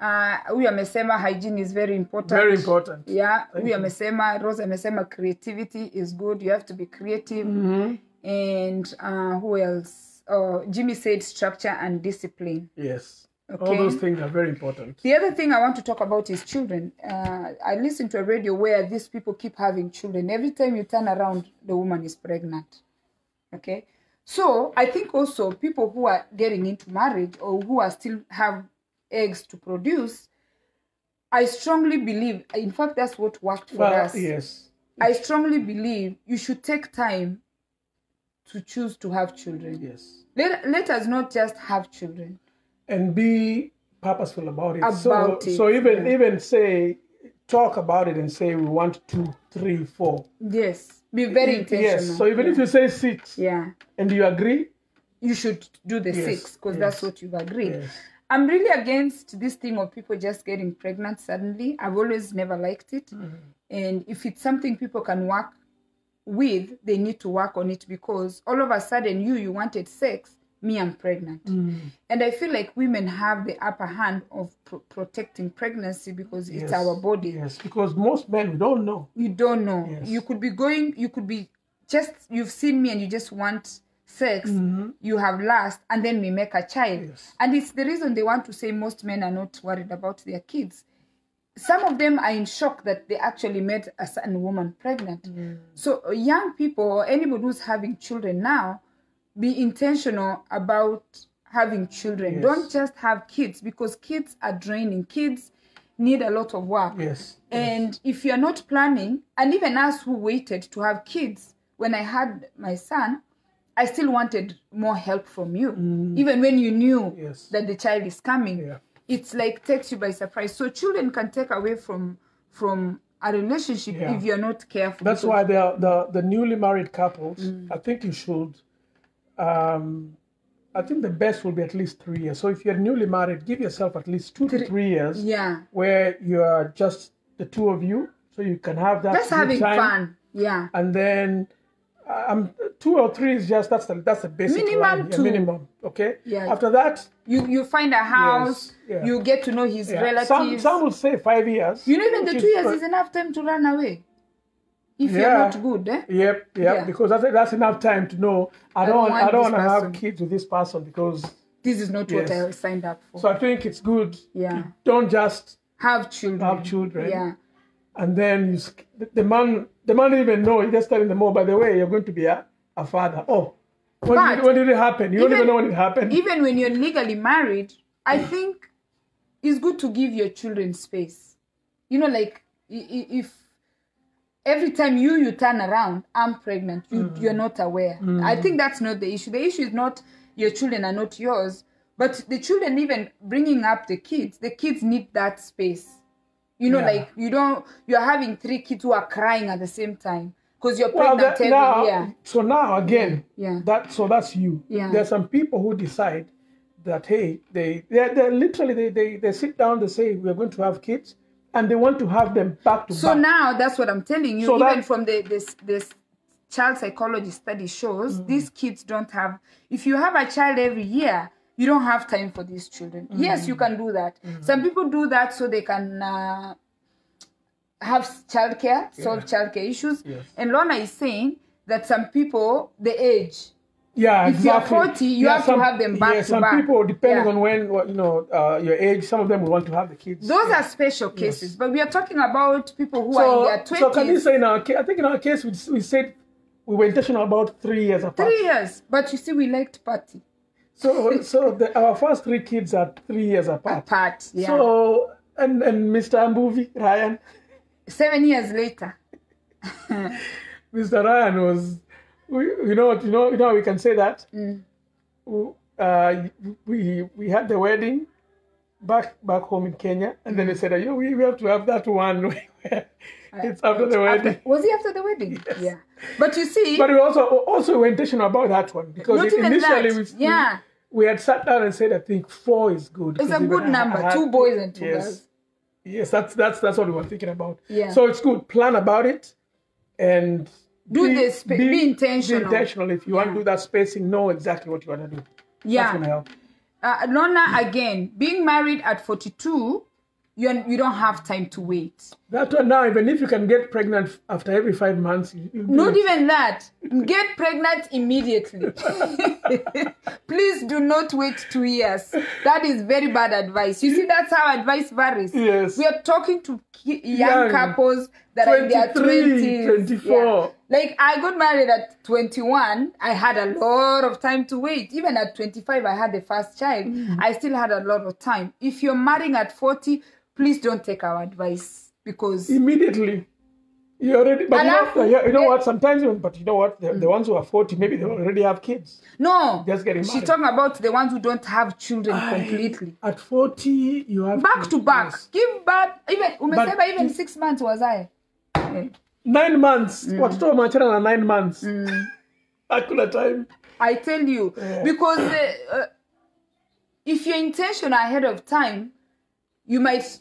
Uh, huyu amesema hygiene is very important. Very important. Yeah, huyu amesema Rose amesema creativity is good. You have to be creative. Mm-hmm. And uh, who else? Oh, Jimmy said structure and discipline. Yes. All those things are very important. The other thing I want to talk about is children. Uh, I listen to a radio where these people keep having children. Every time you turn around, the woman is pregnant. Okay. So I think also people who are getting into marriage or who are still have eggs to produce, I strongly believe, in fact, that's what worked for Well, us. yes. I strongly believe you should take time to choose to have children. Yes. Let, let us not just have children. And be purposeful about it. About so, it, so even yeah. even say talk about it and say we want two, three, four. Yes. Be very intentional. Yes. So even if you say six yeah. and you agree, you should do the Yes, six because yes. that's what you've agreed. Yes. I'm really against this thing of people just getting pregnant suddenly. I've always never liked it. Mm-hmm. And if it's something people can work with, they need to work on it because all of a sudden you you wanted sex, me I'm pregnant. Mm. And I feel like women have the upper hand of pro- protecting pregnancy because it's our body. Yes, because most men we don't know. You don't know. Yes. You could be going, you could be just, you've seen me and you just want sex, you have lust, and then we make a child. Yes. And it's the reason they want to say most men are not worried about their kids. Some of them are in shock that they actually made a certain woman pregnant. So, uh, young people or anybody who's having children now, be intentional about having children. Yes. Don't just have kids because kids are draining. Kids need a lot of work. Yes. And if you're not planning, and even us who waited to have kids, when I had my son, I still wanted more help from you. Even when you knew Yes. that the child is coming, Yeah. it's like takes you by surprise. So children can take away from from a relationship Yeah. if you're not careful. That's why the the the newly married couples. Mm. I think you should. Um, I think the best will be at least three years. So if you're newly married, give yourself at least two to three years Yeah. where you are just the two of you, so you can have that. Just having time. fun. Yeah. And then, um, two or three is just that's the that's the basic Minimum line, yeah, two. minimum. Okay. Yeah. After that, You you find a house, yeah. you get to know his yeah. relatives. some some will say five years. you know even the two years is enough time to run away. If you're not good, eh? Yep, yep. Yeah. Because think that's enough time to know. I don't, I don't want to have kids with this person because. This is not what I signed up for. So I think it's good. Yeah. Don't just have children. have children. Yeah. and then you, the, man, the man didn't even know. He just telling them, "Oh, by the way, you're going to be a, a father." Oh, When, But did, when did it happen? You don't even- even know when it happened. even when you're legally married, I think it's good to give your children space. You know, like if every time you you turn around, I'm pregnant, you mm. you're not aware. Mm. I think that's not the issue. The issue is not your children are not yours, but the children even bringing up the kids. The kids need that space. You know, Yeah. like you don't. You're having three kids who are crying at the same time because you're well, pregnant that, every now, year. so now again, Yeah. that so that's you. Yeah. There's some people who decide that hey, they they they literally they, they they sit down, they say we're going to have kids, and they want to have them back to So back. now that's what I'm telling you. So Even that- from the this this child psychology study shows Mm. these kids don't have. If you have a child every year, you don't have time for these children. Yes, Mm. you can do that. Some people do that so they can. Uh, have childcare, solve childcare issues, Yes. and Lorna is saying that some people the age yeah, if you're 40, you have to have them back yeah, to some back. people, depending Yeah. on when you know uh, your age, some of them will want to have the kids. those are special cases, but we are talking about people who are so, in their twenties. so can you say in our case? I think in our case we, we said we were intentional about three years apart. three years, but you see, we liked party So so the, our first three kids are three years apart. apart. Yeah. So and and Mr. Ambuvi Ryan, seven years later. Mr. Ryan was, we, you know you know you know how we can say that. Mm. Uh, we we had the wedding back back home in Kenya, and then they said, you know, we, we have to have that one it's after the wedding. After- was he after the wedding? Yeah. But you see, But we also also were intentional about that one because initially we, yeah. we, we had sat down and said I think four is good. it's a good even I- I number. had- Two boys and two yes. girls. Yes, that's that's that's what we were thinking about. Yeah. So it's good. Plan about it and Do the spa- be intentional. Be intentional. If you want to do that spacing, know exactly what you want to do. That's Yeah. gonna help. Uh, Lorna, again, being married at 42, you you don't have time to wait. That one now, even if you can get pregnant after every five months, you, you do Not it. even that. Get pregnant immediately. Please do not wait two years. That is very bad advice. You see, that's how advice varies. Yes. We are talking to young, Young. couples that are in their 20s. 24. Like, I got married at 21. I had a lot of time to wait. Even at 25, I had the first child. Mm-hmm. I still had a lot of time. If you're marrying at 40, please don't take our advice because immediately. You already, but you know, Alafu, you know eh, what? Sometimes, even- but you know what? The, the ones who are forty, maybe they already have kids. No, Just getting she's married. talking about the ones who don't have children completely. At forty, you have Back to back, yes. give birth. Even umesema even six months was I. nine months. Mm. Watoto wamechana na nine months. Hakuna time. I tell you Yeah. because uh, uh, if you're intentional ahead of time, you might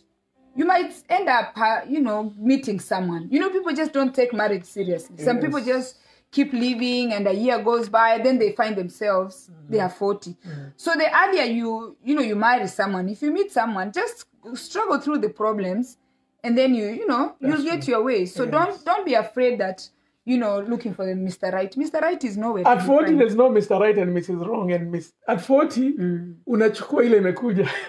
you might end up uh, you know meeting someone. You know, people just don't take marriage seriously. Some people just keep living and a year goes by then they find themselves they are 40 so the earlier you you know you marry someone if you meet someone just struggle through the problems and then you you know you'll get your way so don't don't be afraid that you know looking for the mr right mr right is nowhere At 40 found. there's no Mr. Right and Mrs. Wrong and Miss at 40 unachukua ile imekuja.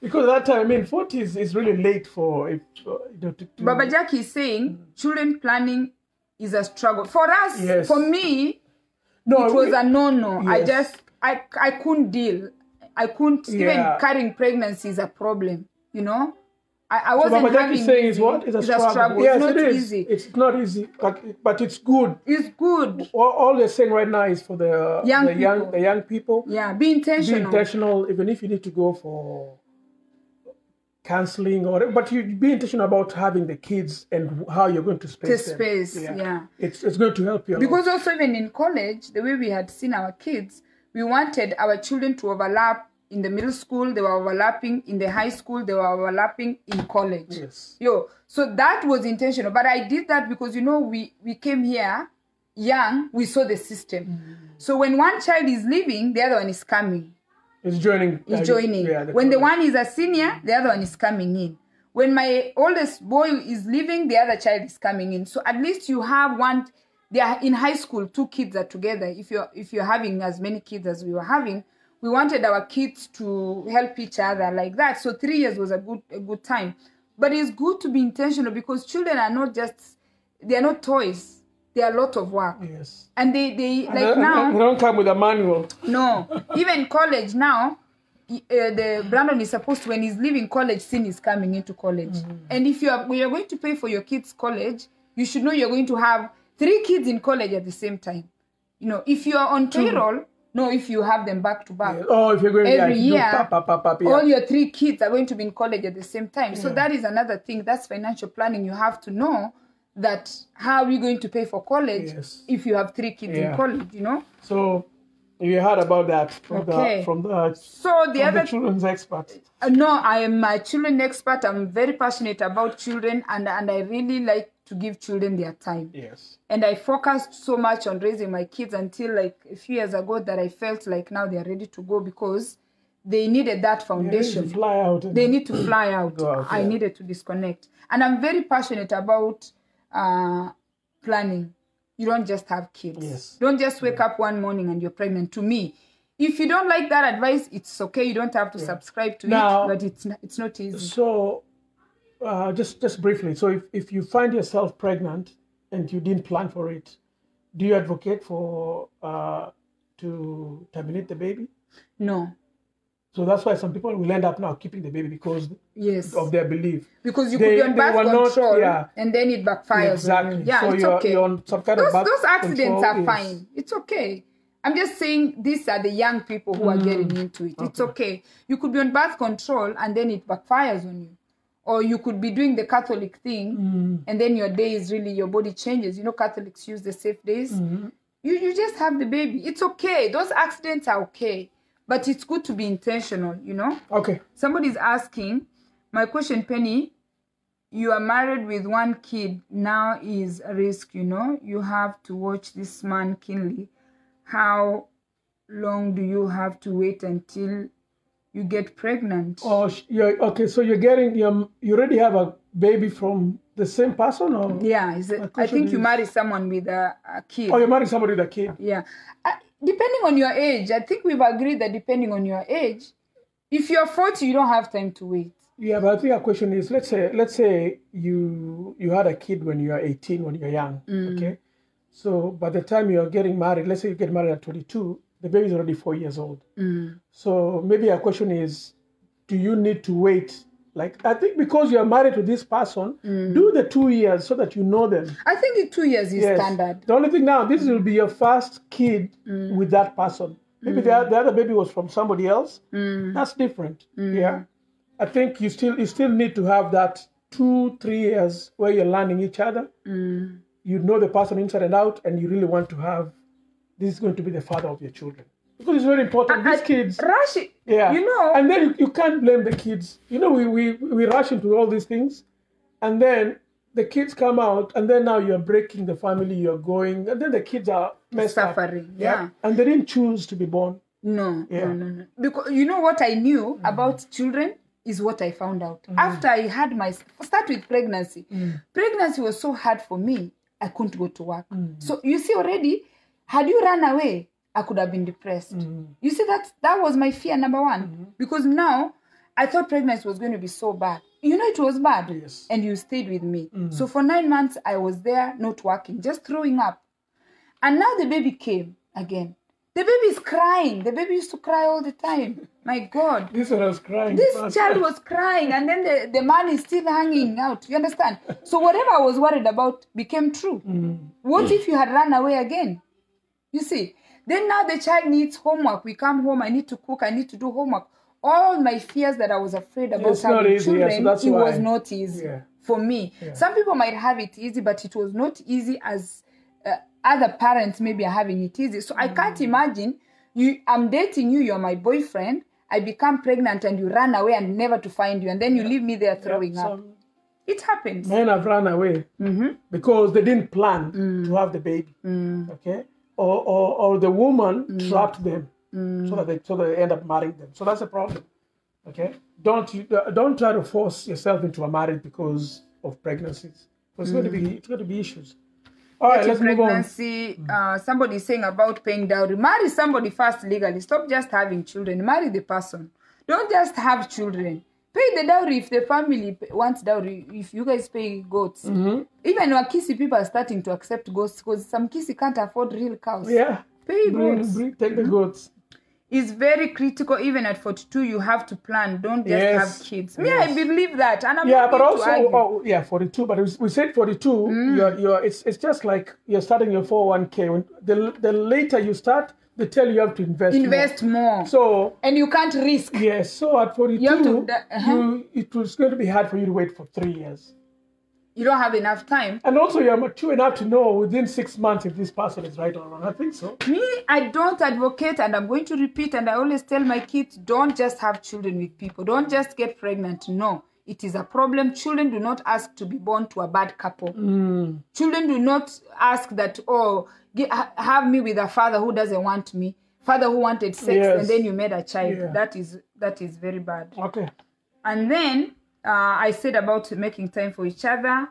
because that time I mean 40 is, is really late for if uh, you know to, to Baba Jackie is saying children planning is a struggle. For us, Yes. for me, no it was we- a no no. I just I I couldn't deal. I couldn't even Yeah. carrying pregnancy is a problem, you know? I, I wasn't Baba Jack is saying it's what? It's a It's struggle. a struggle. Yes, it's not it is. easy. It's not easy, but but it's good. It's good. All, all they're saying right now is for the Young the young people. the young people. Yeah, be intentional. Be intentional. intentional, even if you need to go for counseling or but you be intentional about having the kids and how you're going to space To them. space, yeah. It's it's going to help you. a lot. Because also even in college, the way we had seen our kids, we wanted our children to overlap in the middle school, they were overlapping in the high school, they were overlapping in college. Yes. Yo, so that was intentional. But I did that because you know we we came here young, we saw the system. Mm. So when one child is leaving, the other one is coming. It's joining. Is uh, joining. Yeah, when the one is a senior, the other one is coming in. When my oldest boy is leaving, the other child is coming in. So at least you have one. They are in high school. Two kids are together. If you're if you're having as many kids as we were having, we wanted our kids to help each other like that. So three years was a good a good time. But it's good to be intentional because children are not just they are not toys. They are a lot of work. Yes. and they they And like they- now they don't come with a manual. no. Even college now uh, the brandon is supposed to when he's leaving college sin is coming into college. And if you are when you're going to pay for your kids college you should know you're going to have three kids in college at the same time. You know if you are on payroll no if you have them back to back. Oh, if you're going every to year pap, pap, pap, pap, yeah. all your three kids are going to be in college at the same time. So that is another thing. That's financial planning. You have to know that how are you going to pay for college Yes. if you have three kids Yeah. in college you know So you heard about that from Okay. the from the, so the other the children's expert. Uh, no, I am a children expert. I'm very passionate about children, and and I really like to give children their time. Yes. And I focused so much on raising my kids until like a few years ago that I felt like now they are ready to go because they needed that They foundation. need to fly out. They need to fly out. Out, I yeah. needed to disconnect, and I'm very passionate about uh, planning. You don't just have kids. Yes. Don't just wake up one morning and you're pregnant. To me, if you don't like that advice, it's okay. You don't have to subscribe to Now- it, but it's not, it's not easy. So, uh, just just briefly, so if, if you find yourself pregnant and you didn't plan for it, do you advocate for uh, to terminate the baby? No. So that's why some people will end up now keeping the baby because Yes. of their belief. Because you They- could be on birth were not- control yeah. and then it backfires. exactly. Yeah, so it's you're, okay. you're on some kind those, of those accidents are is- fine. It's okay. I'm just saying these are the young people who are getting mm. into it. It's okay. You could be on birth control and then it backfires on you. Or you could be doing the Catholic thing mm. and then your day is really, your body changes. You know, Catholics use the safe days. Mm-hmm. You, you just have the baby. It's okay. Those accidents are okay. But it's good to be intentional, you know? Okay. Somebody's asking, my question, Penny, you are married with one kid, now is a risk, you know? You have to watch this man keenly. How long do you have to wait until you get pregnant? Oh, sh- you're, okay. So you're getting you you already have a baby from the same person, or yeah, is it, I think you marry someone with a, a kid. oh, you married somebody with a kid. Yeah. Uh, depending on your age, I think we've agreed that depending on your age, if you're 40, you don't have time to wait. Yeah, but I think our question is let's say let's say you you had a kid when you are 18 when you're young, mm. okay? So by the time you're getting married, let's say you get married at 22, the baby is already four years old. Mm. So maybe our question is, do you need to wait? Like I think because you are married to this person, mm. do the two years so that you know them. I think the two years is Yes. standard. The only thing now, this will be your first kid mm. with that person. Maybe the, mm. the other baby was from somebody else. That's different. Yeah. I think you still you still need to have that two, three years where you're learning each other. You know the person inside and out, and you really want to have this is going to be the father of your children. Because it's very important. These kids Rush it. yeah. You know, And then you, you can't blame the kids. You know, we, we, we rush into all these things. And then the kids come out. And then now you're breaking the family. You're going. And then the kids are messed up. Suffering, yeah. And they didn't choose to be born. no, Yeah. no, no, no. Because you know what I knew mm. about children is what I found out mm. after I had my start with pregnancy. Mm. Pregnancy was so hard for me. I couldn't go to work. So you see already, had you run away, I could have been depressed. Mm-hmm. You see that that was my fear number one mm-hmm. because now I thought pregnancy was going to be so bad. You know it was bad, Yes. and you stayed with me. Mm-hmm. So for nine months I was there, not working, just throwing up. And now the baby came again. The baby is crying. The baby used to cry all the time. My God. This one was crying. This fast. child was crying, and then the, the man is still hanging out. You understand? So, whatever I was worried about became true. What if you had run away again? You see? Then now the child needs homework. We come home, I need to cook, I need to do homework. All my fears that I was afraid about It's having easy, yeah, so children, it was not easy Yeah. for me. Some people might have it easy, but it was not easy as uh, other parents maybe are having it easy. So I Mm. can't imagine you. I'm dating you. You're my boyfriend. I become pregnant and you run away and never to find you, and then you leave me there throwing up. It happens. men have run away Mm-hmm. because they didn't plan Mm. to have the baby. Okay. Or, or, or the woman Mm. trapped them so that they so they end up marrying them. So that's a problem. Okay. Don't you uh, don't try to force yourself into a marriage because of pregnancies. Because it's going to be it's going to be issues. All right, let's move on. Uh, somebody is saying about paying dowry. Marry somebody first legally. Stop just having children. Marry the person. Don't just have children. Pay the dowry if the family wants dowry if you guys pay goats Mhm. even wakisi people are starting to accept goats because some Kisii can't afford real cows Yeah. pay Bring, goats bring, take the goats. it's very critical even at 42 you have to plan don't just Yes. have kids me Yes. i believe that and i'm Yeah, but also, oh, yeah, 42. But we- we said 42. Mm. You're, you're, it's, it's just like you're starting your 401k. When the, the later you start, they tell you you have to invest. more. invest more So and you can't risk yes, so at 42, You to- uh-huh. you, it was going to be hard for you to wait for three years. you don't have enough time And also, you're mature enough to know within six months if this person is right or wrong. I think so. Me, I don't advocate, and I'm going to repeat, and I always tell my kids don't just have children with people, don't just get pregnant. No, it is a problem. Children do not ask to be born to a bad couple. Mm. Children do not ask that, oh, have me with a father who doesn't want me, father who wanted sex, Yes. and then you made a child. Yeah. That is that is very bad. Okay. And then uh, I said about making time for each other,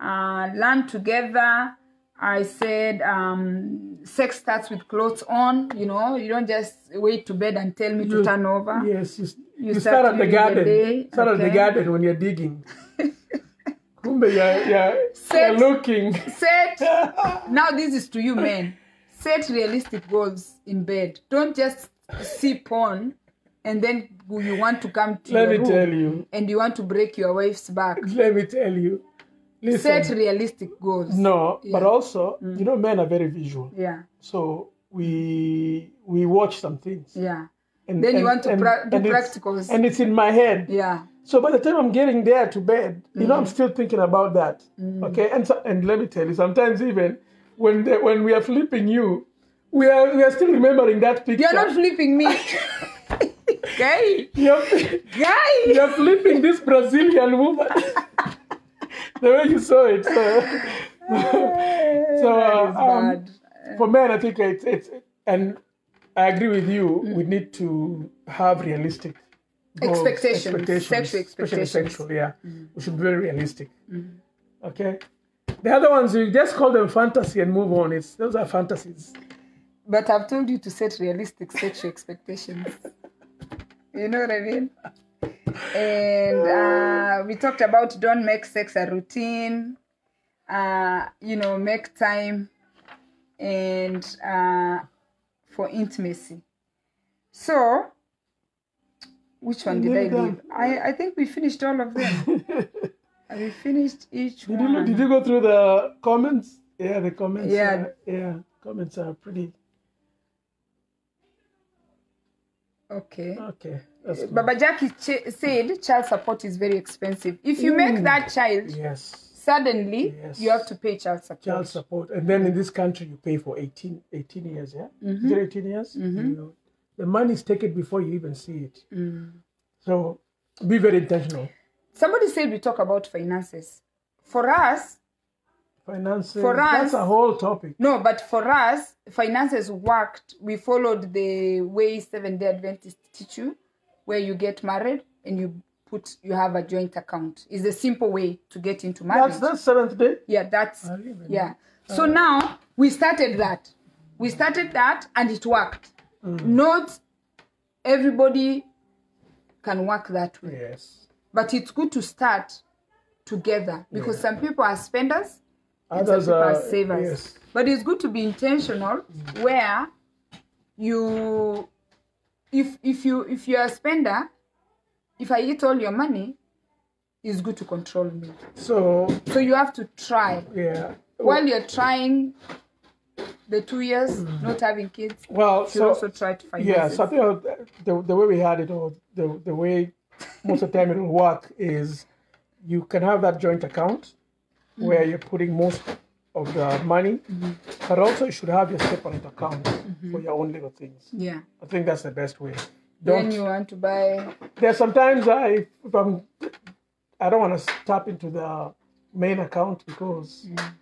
uh, learn together. I said um, sex starts with clothes on. You know, you don't just wait to bed and tell me to turn over. Yes, you, you, You start, start at the the garden. day, Start at the garden when you're digging. Kumbe, you're, you're, you're looking. Set. now this is to you, men. Set realistic goals in bed. Don't just see porn and then you want to come to Let me tell you. and you want to break your wife's back. Let me tell you. Listen. Set realistic goals. No, but Yeah. also, mm. you know, men are very visual. Yeah. So we we watch some things. Yeah. And, Then you want to and- pra- do and it's- practicals. And it's in my head. Yeah. So by the time I'm getting there to bed, you know, I'm Mm. still thinking about that. Okay, and so, and let me tell you, sometimes even when the, when we are flipping you, we are we are still remembering that picture. You're not flipping me. Guy. You're, Guy. you're flipping this Brazilian woman. the way you saw it. So, so um, for men, I think it's it's and I agree with you. We need to have realistic goals, Expectations, sexual especially expectations. sexual. Yeah, we should be very realistic. Okay. The other ones you just call them fantasy and move on. It's those are fantasies. But I've told you to set realistic sexual expectations. You know what I mean? And uh, we talked about don't make sex a routine. Uh, you know, make time and uh, for intimacy. So, which one did I leave? I, I think we finished all of them. we finished each Did you did you go through the comments? Yeah, the comments. Yeah. are- yeah, comments are pretty Okay. okay. Good. Baba Jackie ch- said child support is very expensive. If you make Mm. that child, yes. suddenly Yes. you have to pay child support. child support and then in this country you pay for 18, 18 years yeah Mm-hmm. is it 18 years you know, the money is taken before you even see it Mm. so be very intentional Somebody said we talk about finances. For us, finances For us that's a whole topic no, but for us, finances worked. We followed the way Seven Day Adventists teach you, where you get married and you put you have a joint account. It's a simple way to get into marriage. that's that's seventh day yeah that's I didn't even yeah so now we started that we started that and it worked Mm. not everybody can work that way. Yes. But it's good to start together because some people are spenders and others some people are are savers. yes. But it's good to be intentional mm. where you if if you if you're a spender if i eat all your money it's good to control me. So so you have to try. Yeah. While you're trying the two years mm. not having kids well she so also tried to find yeah so I think uh, the, the way we had it or the, the way most of the time it will work is you can have that joint account mm. where you're putting most of the money mm-hmm. but also you should have your separate account mm-hmm. for your own little things. Yeah. I think that's the best way. When don't you want to buy there's sometimes i if i'm i don't want to tap into the main account because mm.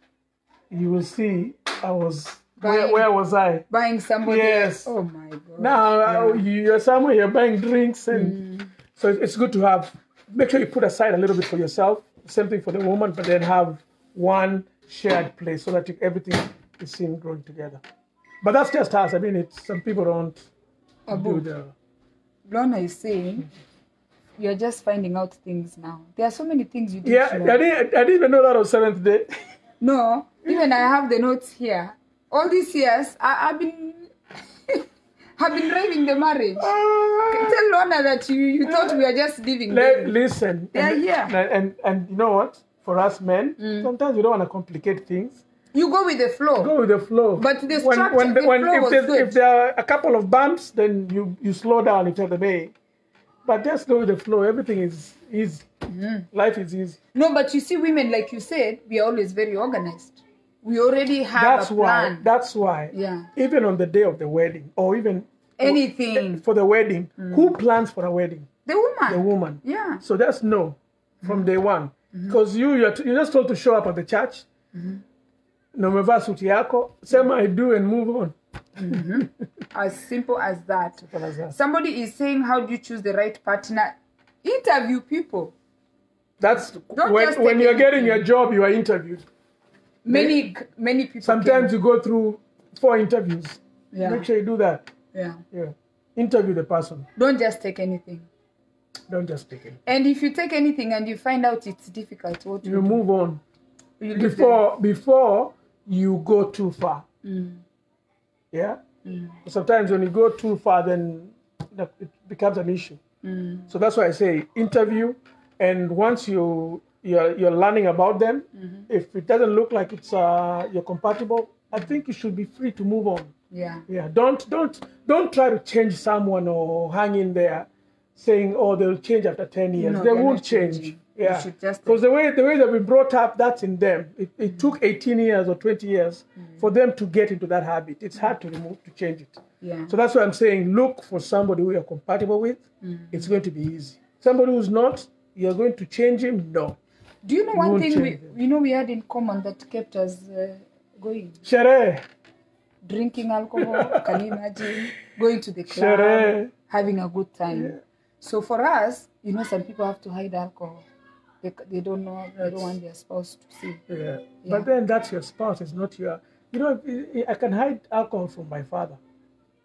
you will see i was Buying- where was i buying somebody Yes. oh my god now uh, you're somewhere you're buying drinks and so it's good to have make sure you put aside a little bit for yourself same thing for the woman but then have one shared place so that you, everything is seen growing together but that's just us i mean it's some people don't do Abu. the Lorna is saying you're just finding out things now. There are so many things you didn't Yeah, I know. didn't, I didn't even know that on seventh day. No, even I have the notes here. All these years, I, I've been, have been driving the marriage. Ah. Tell Lorna that you, you thought we were just living. Let, listen. Yeah, and, yeah. And, and and you know what? For us men, Mm. sometimes we don't want to complicate things. You go with the flow. Go with the flow. But the when, structure- when, the when flow if, there's- good. if there are a couple of bumps, then you you slow down tell them, hey. But just go with the flow. Everything is easy. Mm-hmm. Life is easy. No, but you see, women, like you said, we are always very organized. We already have That's a why. That's why. Yeah. Even on the day of the wedding, or even Anything. Eh, for the wedding, mm. who plans for a wedding? The woman. The woman. Yeah. So that's no from mm-hmm. day one. Mm-hmm. Because you you're, you're just told to show up at the church. Na umevaa suti yako, sema I do and move on. Mm-hmm. As simple as that. Simple as that. Somebody is saying, How do you choose the right partner? Interview people. That's Don't when, when you're getting your job, you are interviewed. Many, many people. Sometimes can- you go through four interviews. Yeah. Make sure you do that. Yeah. Yeah. Interview the person. Don't just take anything. Don't just take it. And if you take anything and you find out it's difficult, what do You you move on You leave them. before before you go too far. Mm. Yeah. Sometimes when you go too far, then it becomes an issue. Mm. So that's why I say interview, and once you you're, you're learning about them, Mm-hmm. if it doesn't look like it's uh, you're compatible, I think you should be free to move on. Yeah. Yeah, don't don't don't try to change someone or hang in there, saying oh they'll change after ten years. No, they won't change. changing. Yeah, just- because the way the way they've been brought up, that's in them. It, it took eighteen years or twenty years Mm. for them to get into that habit. It's hard to remove to change it. Yeah. So that's why I'm saying look for somebody who you're compatible with. Mm. It's going to be easy. Somebody who's not, you're going to change him. No. Do you know one won't thing we, you know we had in common that kept us uh, going? Shere, Drinking alcohol, can you imagine? Going to the club, having a good time. So for us, you know, some people have to hide alcohol. They, they don't know, they don't want their spouse to see. Yeah. Yeah. But then that's your spouse. It's not your. You know, I- I can hide alcohol from my father,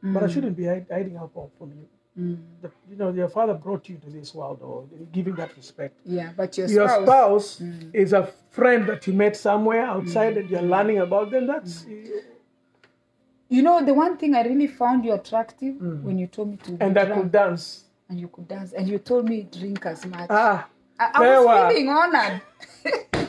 but I shouldn't be hiding alcohol from you. Mm. The, you know, your father brought you to this world, or giving that respect. Yeah, but your Your spouse, spouse is a friend that you met somewhere outside, and you're learning about them. That's you know, the one thing I really found you attractive when you told me to Mm. and that drunk could dance. and you could dance and you told me drink as much. Ah, I, I was feeling honored.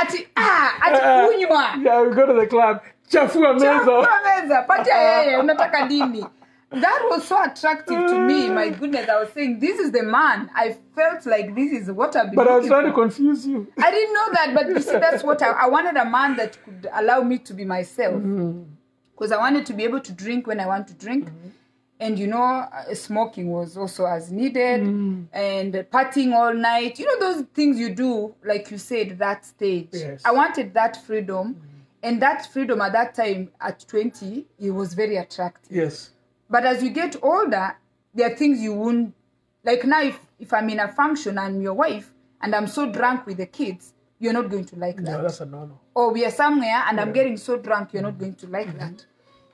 ati ah, ati Ah. kunywa. yeah, we go to the club. Chafua meza. Chakula meza, patia yeye, unataka nini? That was so attractive to me. My goodness, I was saying, this is the man. I felt like this is what I've been But I was trying to confuse you. I didn't know that, but you see, that's what I, I wanted a man that could allow me to be myself. Mm-hmm. Because I wanted to be able to drink when I want to drink. And you know, uh, smoking was also as needed, Mm. and partying all night. You know, those things you do, like you said, that stage. Yes. I wanted that freedom. And that freedom at that time, at 20, it was very attractive. Yes. But as you get older, there are things you won't like now. If, if I'm in a function and I'm your wife and I'm so drunk with the kids, you're not going to like that. No, that's a no-no. Or we are somewhere and I'm getting so drunk, you're not mm-hmm. going to like mm-hmm. that.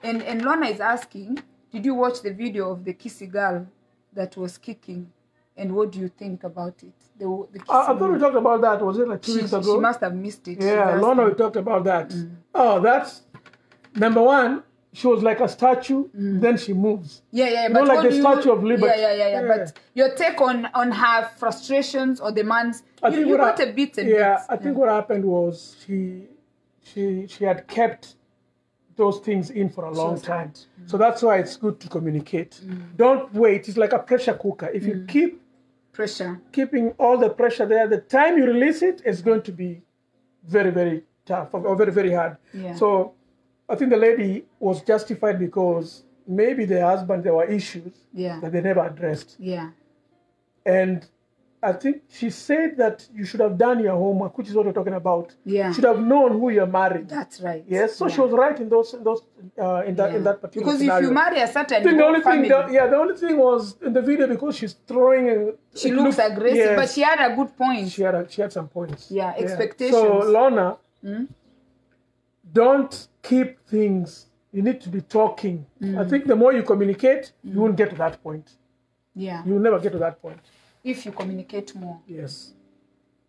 And and Lorna is asking, did you watch the video of the Kisii girl that was kicking? And what do you think about it? The, the Kisii I, I thought we talked about that. Was it like two she, weeks ago? she must have missed it. Yeah. Lorna, we talked about that. Mm. Oh, that's number one. She was like a statue. Mm. Then she moves. Yeah, yeah, You but like what the you- Statue of Liberty. Yeah, yeah, yeah, yeah. Yeah. But your take on on her frustrations or demands, I you, think you what got hap- a bit and Yeah, bits. I think what happened was she she she had kept those things in for a long was time. hard. Mm. So that's why it's good to communicate. Mm. Don't wait. It's like a pressure cooker. If you keep pressure. keeping all the pressure there, the time you release it is going to be very, very tough or very, very hard. Yeah. So I think the lady was justified because maybe the husband there were issues Yeah, that they never addressed. yeah, And I think she said that you should have done your homework, which is what we're talking about. yeah. You should have known who you're marrying. That's right. Yes, so yeah. she was right in those, in those, uh, in that, in that particular Because scenario. if you marry a certain the only thing, that, yeah, the only thing was in the video because she's throwing. A, she looks looked- aggressive, yes, but she had a good point. she had a, she had some points. Yeah, expectations. So Lorna, Hmm? Don't keep things. You need to be talking. I Hmm. think the more you communicate, you mm. won't get to that point. yeah, You will never get to that point. if you communicate more. Yes.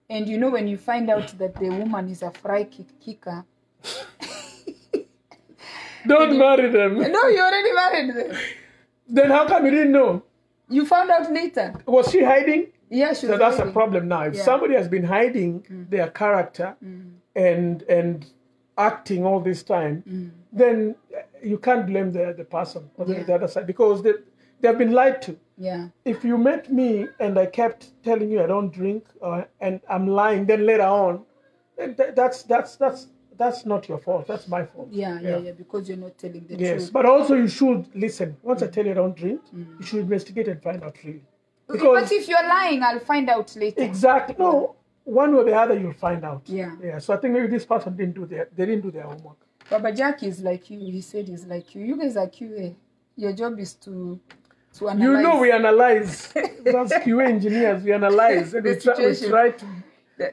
And you know when you find out that the woman is a fry kick kicker, Don't marry them. no, you already married them. Then how come you didn't know? You found out later. Was she hiding? Yeah, she So was that's a problem now. If Yeah. somebody has been hiding mm. their character mm. and and acting all this time, mm. then you can't blame the, the person or the, Yeah. the other side because they, they've been lied to. Yeah, If you met me and I kept telling you I don't drink uh, and I'm lying, then later on, eh, th- that's that's that's that's not your fault. That's my fault. yeah, yeah, yeah, because you're not telling the Yes, truth. Yes, but also you should listen. Once I mm. tell you I don't drink, mm. you should investigate and find out really. but if you're lying, I'll find out later. exactly no, one way or the other you'll find out. Yeah. Yeah. So I think maybe this person didn't do their they didn't do their homework. Baba Jack is like you. He said he's like you. You guys are QA. Your job is to to analyze. You know we analyze. That's QA engineers. We analyze and we try, we try to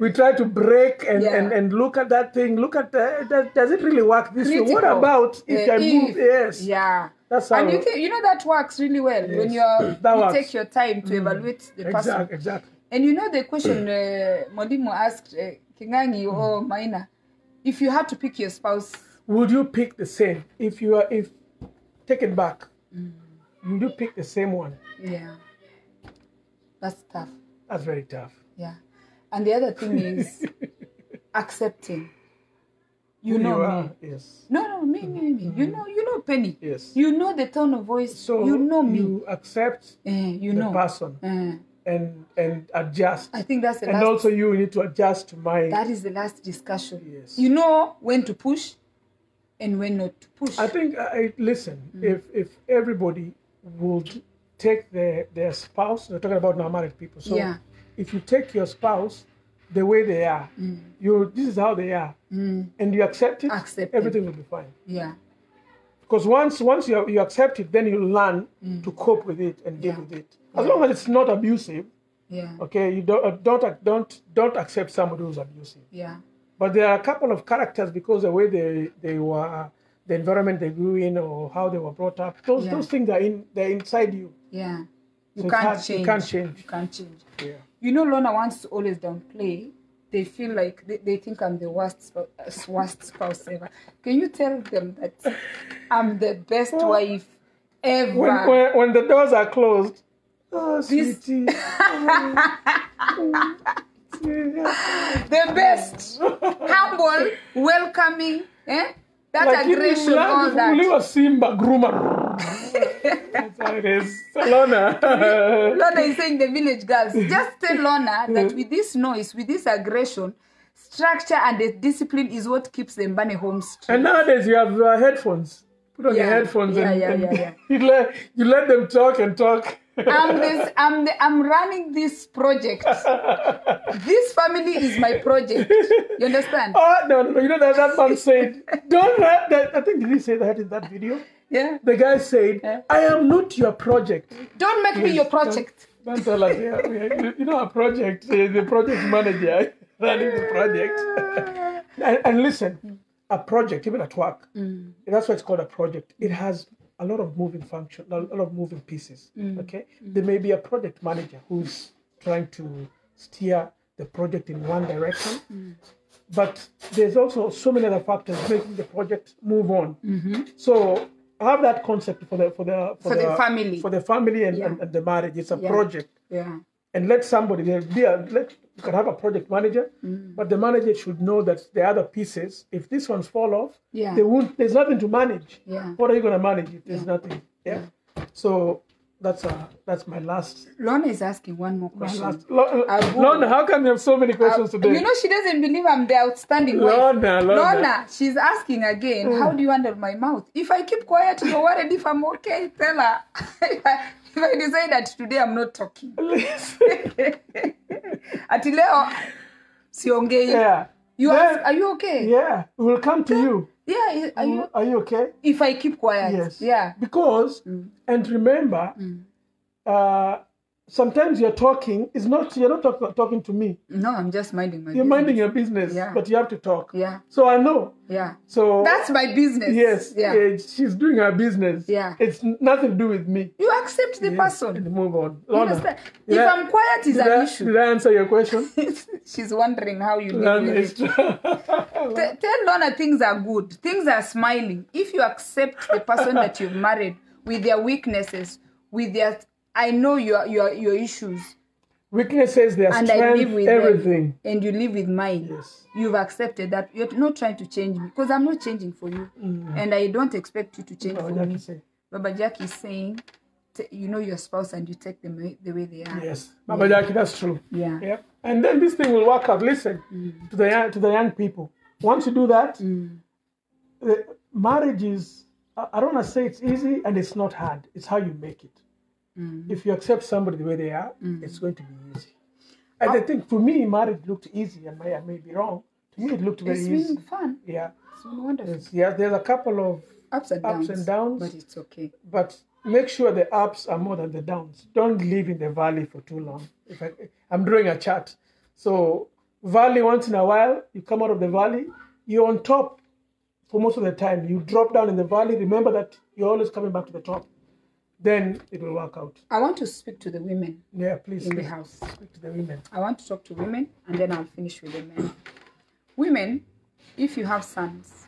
we try to break and, Yeah. and, and look at that thing. Look at the, does, does it really work this way? What about if Uh, I move? if- Yes. Yeah. That's how and you can, you know that works really well when you're That you works. Mm. take your time to evaluate the person. exactly exactly. And you know the question uh, Modimo asked uh, Kingangi or Mm. Maina, if you had to pick your spouse, Would you pick the same if you are if take it back? Would you pick the same one? yeah, that's tough. That's very tough. Yeah, and the other thing is accepting. You Who know you me. are, yes. No, no, me, me, me. You know, you know Penny. Yes. You know the tone of voice. So you know me. You accept Eh, you the know. person Eh, and and adjust. I think that's the and last. And also you need to adjust to my that is the last discussion. Yes. You know when to push, and when not to push. I think I listen. Mm. If if everybody would take their their spouse, we're talking about now married people. So Yeah. if you take your spouse the way they are, Mm. you this is how they are, and you accept it, Accept it. everything will be fine. yeah. Because once once you you accept it, then you learn to cope with it and deal Mm. Yeah. with it. As long as it's not abusive, Yeah. okay. You don't uh, don't don't don't accept somebody who's abusive. Yeah. But there are a couple of characters because the way they they were, the environment they grew in, or how they were brought up. Those Yeah. those things are in they're inside you. Yeah. You So can't hard- you change. can't change. You can't change. Yeah. You know, Lorna wants to always downplay. They feel like they, they think I'm the worst uh, worst spouse ever. Can you tell them that I'm the best wife ever? When, when when the doors are closed, oh This- sweetie. the best, humble, welcoming, eh? That Like aggression, all that. Simba groomer. That's how it is. Lorna. Lorna is saying the village girls. Just tell Lorna that with this noise, with this aggression, structure and the discipline is what keeps the Mbane home straight. And nowadays you have uh, headphones. Put on your headphones Yeah, and, yeah, yeah, yeah. you let you let them talk and talk. I'm this. I'm the. I'm running this project. this family is my project. You understand? Oh no, no, no! You know that that man said, "Don't let that." I think did he say that in that video? Yeah. The guy said, Yeah. "I am not your project." Don't make me your project. Don't tell us. Yeah, you know, a project. The project manager running the project. and, and listen, a project, even at work, mm. that's why it's called a project. It has a lot of moving function, a lot of moving pieces. Mm. Okay, mm. there may be a project manager who's trying to steer the project in one direction, but there's also so many other factors making the project move on. Mm-hmm. So have that concept for the for the For the family. for the family and, Yeah. and, and the marriage. It's a Yeah. project Yeah. and let somebody there be a let you can have a project manager, Mm. but the manager should know that the other pieces, if these ones fall off, Yeah. they won't. There's nothing to manage. Yeah. What are you going to manage if there's nothing? Yeah. So that's uh that's my last. Lorna is asking one more My question. last. Lo- Lorna, how come you have so many questions today? You know, she doesn't believe I'm the outstanding wife. Lorna, Lorna. Lorna, she's asking again, how do you handle my mouth? If I keep quiet, you're worried if I'm okay. Tell her. if, I, if I decide that today I'm not talking. Ati leo siongei. yeah. You Then- ask, are you okay? Yeah, we'll come to you. Yeah, are you? Mm, are you okay? If I keep quiet. Yes. Yeah. Because, mm. and remember, mm. uh, sometimes you're talking. It's not you're not talk, talking to me. No, I'm just minding my You're business. minding your business, Yeah. but you have to talk. Yeah. So I know. Yeah. So That's my business. yes, Yeah. eh, she's doing her business. Yeah. It's nothing to do with me. You accept the Yes, person. and move on. You understand? If I- I'm quiet, did an I, issue. Did I answer your question? She's wondering how you live with it. T- tell Lorna things are good. Things are smiling. If you accept the person that you've married with their weaknesses, with their, I know your your your issues, Weaknesses, their and I live with everything. them, and you live with mine. Yes. You've accepted that. You're not trying to change me because I'm not changing for you, mm. and I don't expect you to change Oh, for Jackie me. say. Baba Jack is saying, t- you know your spouse and you take them the way- the way they are. Yes, Baba Jackie, that's true. Yeah. Yeah, and then this thing will work out. Listen mm. to the young, to the young people. Once you do that, mm. the marriage is. I I don't want to say it's easy and it's not hard. It's how you make it. Mm-hmm. If you accept somebody the way they are, mm-hmm. it's going to be easy. And I think for me, marriage looked easy. and may, I may be wrong. To me, it looked very It's easy. been fun. Yeah. It's been wonderful. It's, yeah. There's a couple of Ups and Ups downs. and downs. But it's okay. but make sure the ups are more than the downs. Don't live in the valley for too long. If I, I'm drawing a chart, so valley once in a while, you come out of the valley, you're on top for most of the time. You drop down in the valley. Remember that you're always coming back to the top. Then it will work out. I want to speak to the women Yeah, please in the house. speak to the women. I want to talk to women and then I'll finish with the men. Women, if you have sons,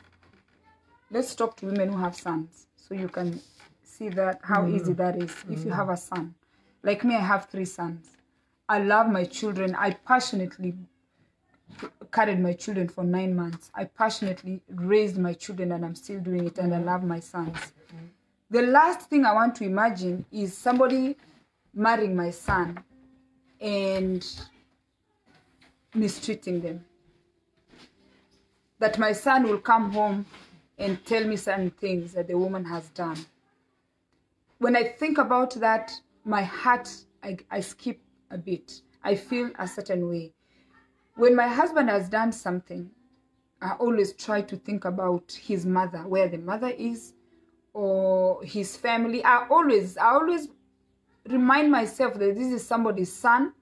let's talk to women who have sons so you can see that how mm-hmm. easy that is. If you mm-hmm. have a son, like me, I have three sons. I love my children. I passionately carried my children for nine months. I passionately raised my children and I'm still doing it and I mm-hmm. love my sons. The last thing I want to imagine is somebody marrying my son and mistreating them. That my son will come home and tell me certain things that the woman has done. When I think about that, my heart, I, I skip a bit. I feel a certain way. When my husband has done something, I always try to think about his mother, where the mother is, or his family. I always, I always remind myself that this is somebody's son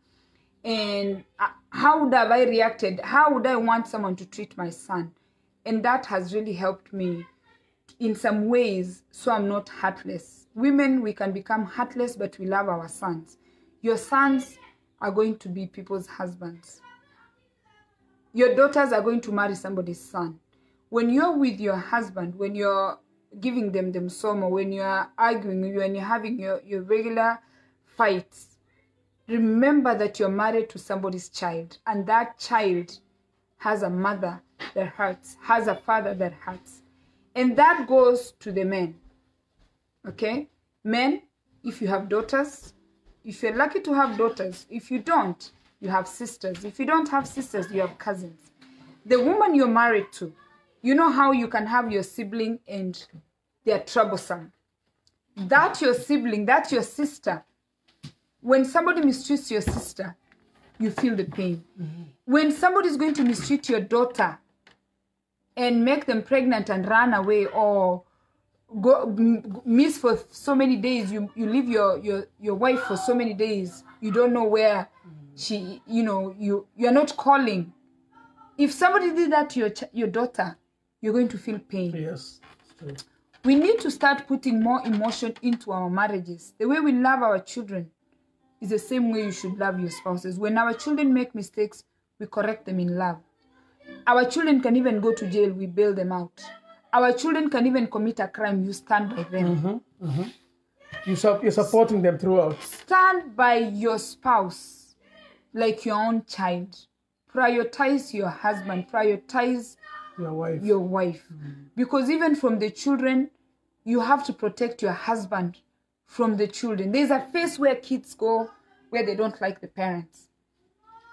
and how would have I reacted? How would I want someone to treat my son? And that has really helped me in some ways so I'm not heartless. Women, we can become heartless, but we love our sons. Your sons are going to be people's husbands. Your daughters are going to marry somebody's son. When you're with your husband, when you're giving them them somo, when you're arguing, when you're having your, your regular fights, remember that you're married to somebody's child and that child has a mother that hurts has a father that hurts. And that goes to the men okay? Men if you have daughters if you're lucky to have daughters if you don't you have sisters. If you don't have sisters you have cousins. The woman you're married to you know how you can have your sibling and they're troublesome that your sibling that your sister when somebody mistreats your sister, you feel the pain. Mm-hmm. When somebody is going to mistreat your daughter and make them pregnant and run away or go miss for so many days, you, you leave your, your, your wife for so many days, you don't know where mm-hmm. she, you know, you, you're not calling. If somebody did that to your, ch- your daughter, you're going to feel pain Yes, true. We need to start putting more emotion into our marriages. The way we love our children is the same way you should love your spouses. When our children make mistakes, we correct them in love. Our children can even go to jail, we bail them out. Our children can even commit a crime, you stand by them. Mm-hmm, mm-hmm. You sup- you're supporting them throughout. Stand by your spouse like your own child. Prioritize your husband, prioritize Your wife. your wife. Mm-hmm. Because even from the children, you have to protect your husband from the children. There's a phase where kids go where they don't like the parents,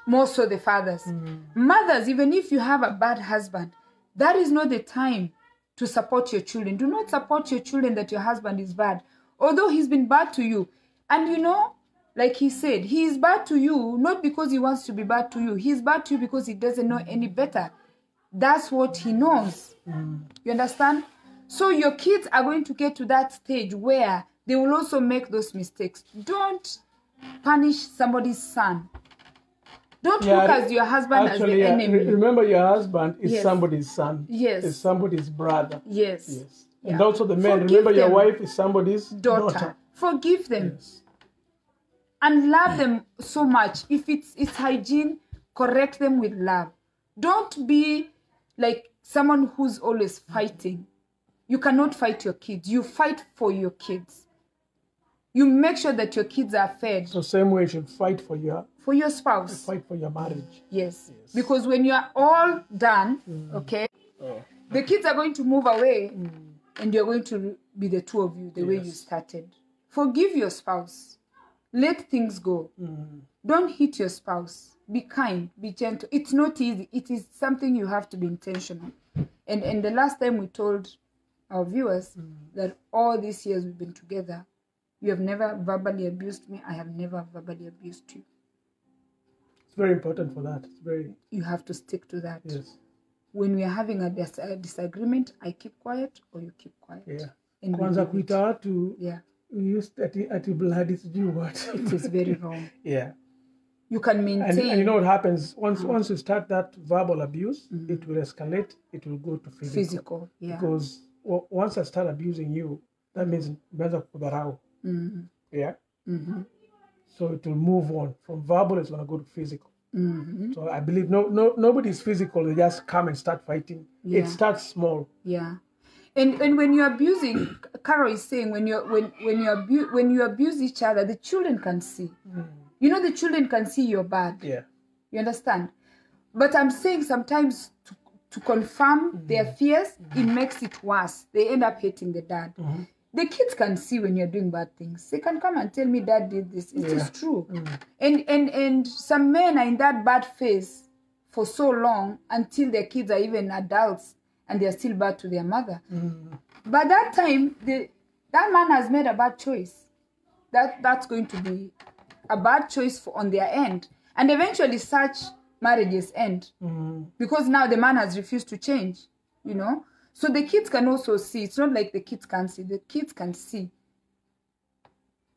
more so the fathers. Hmm. Mothers, even if you have a bad husband, that is not the time to support your children. Do not support your children that your husband is bad, although he's been bad to you. And you know, like he said, he is bad to you not because he wants to be bad to you. He's bad to you because he doesn't know any better. That's what he knows. Hmm. You understand? So your kids are going to get to that stage where they will also make those mistakes. Don't punish somebody's son. Don't Yeah, look at your husband Actually, as the uh, enemy. re- remember your husband is Yes. somebody's son. Yes. Is somebody's brother. yes. Yes. Yeah. And also the man. Forgive remember your wife is somebody's Daughter. daughter. Forgive them Yes. and love them so much. If it's it's hygiene, correct them with love. Don't be like someone who's always fighting. You cannot fight your kids. You fight for your kids. You make sure that your kids are fed So same way you should fight for your for your spouse. fight for your marriage. Yes. Because when you are all done, Mm. okay, the kids are going to move away and you're going to be the two of you the way you started. Forgive your spouse. Let things go. Mm. Don't hit your spouse. Be kind, be gentle. It's not easy. It is something you have to be intentional. And and the last time we told our viewers Mm. that all these years we've been together, you have never verbally abused me. I have never verbally abused you. It's very important for that. It's very You have to stick to that. yes. when we are having a, dis- a disagreement i keep quiet or you keep quiet Yeah. and we Kwanza leave it. kuita watu yeah we used ati ati bloody sijui what. it is very wrong yeah. you can And, maintain and you know what happens once once you start that verbal abuse, it will escalate. It will go to physical. physical yeah Because once I start abusing you, that means umeanza kudharau. Mhm. Yeah. Mhm. So it will move on from verbal. It's gonna go to physical. Mhm. So I believe no no nobody's physical. They just come and start fighting. Yeah. It starts small. yeah and and when you're abusing carol is saying when you when when you abuse when you abuse each other the children can see you know the children can see you're bad Yeah. You understand? But I'm saying sometimes to, to confirm their mm-hmm. fears, it mm-hmm. makes it worse. They end up hating the dad. Mm-hmm. The kids can see when you're doing bad things. They can come and tell me dad did this. It is Yeah. true. Mm. And and and some men are in that bad phase for so long until their kids are even adults and they're still bad to their mother. Mm. By that time, the that man has made a bad choice. That that's going to be a bad choice for, on their end, and eventually such marriages end Mm. because now the man has refused to change. You know, so the kids can also see. It's not like the kids can't see. The kids can see.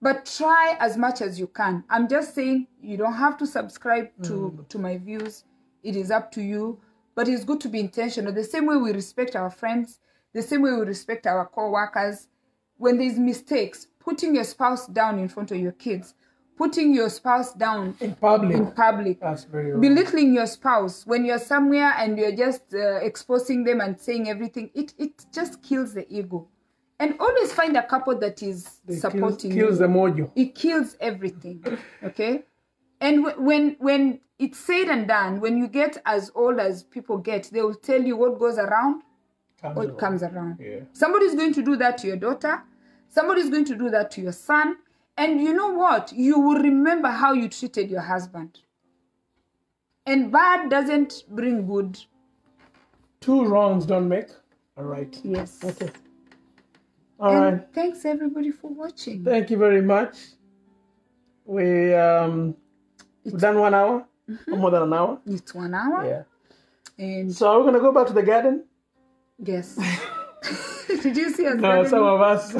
But try as much as you can. I'm just saying you don't have to subscribe to to my views. It is up to you. But it's good to be intentional. The same way we respect our friends, the same way we respect our co-workers. When there's mistakes, putting your spouse down in front of your kids, putting your spouse down In public. in public, That's very wrong. belittling your spouse when you're somewhere and you're just uh, exposing them and saying everything it it just kills the ego and always find a couple that is It kills, supporting kills you the mojo. it kills everything okay and w- when when it's said and done when you get as old as people get they will tell you what goes around Comes what around. comes around Yeah. somebody's going to do that to your daughter somebody's going to do that to your son and you know what you will remember how you treated your husband and bad doesn't bring good Two wrongs don't make a right. yes Okay. All and right. thanks everybody for watching Thank you very much. We um we've done one hour or more than an hour. it's one hour Yeah. and So are we're gonna go back to the garden. yes did you see us No, gardening? some of us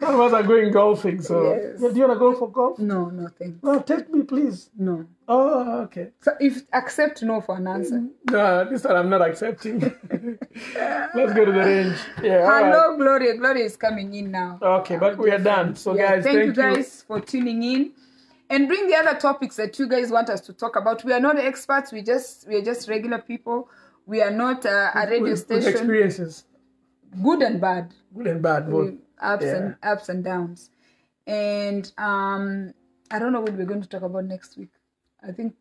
some of us are going golfing. So Yes. Do you wanna go for golf? no no thanks No, take me please. no Oh, okay. so if accept no for an answer No, this time I'm not accepting. Let's go to the range. Yeah. all right. hello gloria gloria is coming in now Okay, but we are done. So Yeah, guys, thank, thank, you guys for tuning in and bring the other topics that you guys want us to talk about we are not experts we just we are just regular people we are not uh, a radio With, with station experiences, good and bad good and bad, both. with ups and ups and downs and um i don't know what we're going to talk about next week i think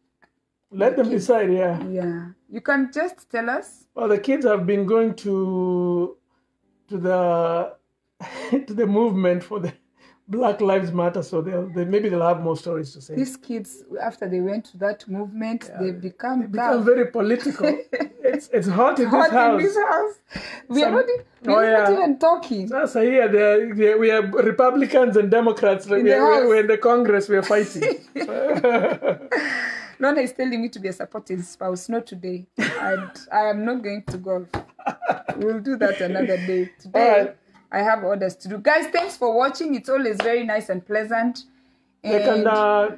Let them decide. Yeah. yeah you can just tell us Well, the kids have been going to to the to the movement for the Black Lives Matter, so they'll they, maybe they'll have more stories to say. these kids after they went to that movement they've become It becomes tough. very political. it's it's hot in Hot this house. in this house we are not, we Oh, are not yeah. even talking That's here. they're- they- We are Republicans and Democrats. we, the are, house. we're in the Congress. We are fighting. Lorna is telling me to be a supporting spouse, not today. and I am not going to golf. We'll do that another day. Today. I have orders to do. Guys, thanks for watching. It's always very nice and pleasant. They can And- uh,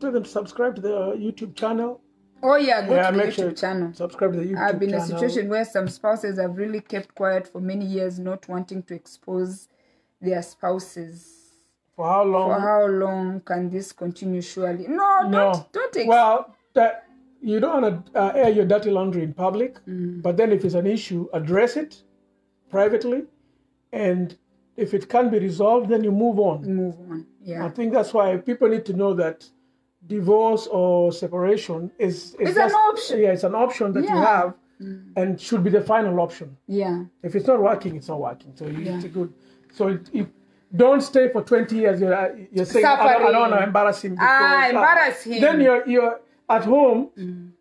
tell them to subscribe to the YouTube channel. oh yeah, go yeah, to the make YouTube sure channel. subscribe to the YouTube channel. I've been in a situation where some spouses have really kept quiet for many years, not wanting to expose their spouses. For how long? For how long can this continue? Surely, no, no. don't don't ex- well, that you don't want to uh, air your dirty laundry in public. Mm. But then, if it's an issue, address it privately, and if it can be resolved, then you move on. move on. Yeah. I think that's why people need to know that divorce or separation is, is It's an option. Yeah, it's an option that you Yeah. have, and should be the final option. yeah, If it's not working, it's not working. So you, Yeah. it's a good. So it, it, don't stay for twenty years. You're, uh, you're saying I don't, don't want to embarrass him. Ah, because, uh, embarrass him. Then you're you're at home.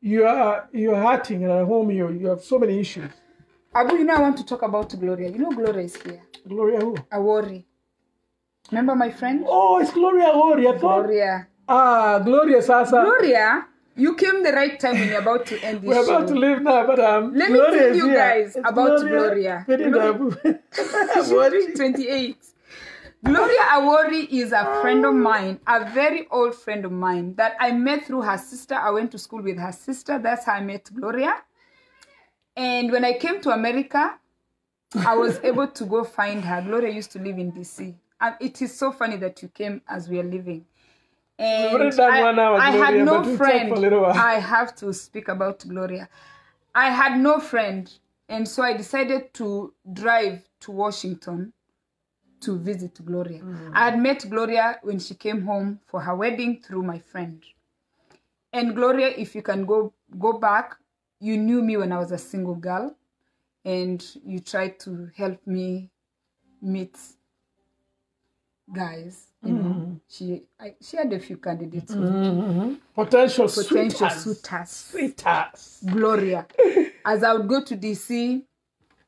You are you're hurting, and at home you you have so many issues. Abu, you know I want to talk about Gloria. You know Gloria is here. Gloria who? I worry. Remember my friend Oh, it's Gloria Awori. I thought. Gloria. Ah, Gloria Sasa. Gloria, you came the right time when you're about to end this We're show. about to leave now, but um, Let me Gloria tell is you here. guys It's about Gloria. Very You know- lovely. She's doing 28. Gloria Awori is a friend of mine, a very old friend of mine that I met through her sister. I went to school with her sister. That's how I met Gloria. And when I came to America, I was able to go find her. Gloria used to live in DC. And it is so funny that you came as we are living. And I, hour, I had no but we'll talk friend. for a little while. I have to speak about Gloria. I had no friend, and so I decided to drive to Washington to visit Gloria. Mm. I had met Gloria when she came home for her wedding through my friend. And Gloria, if you can go go back, you knew me when I was a single girl, and you tried to help me meet guys. You know, she I, she had a few candidates Mhm. Potential, potential sweethearts. suitors. Gloria. As I would go to DC,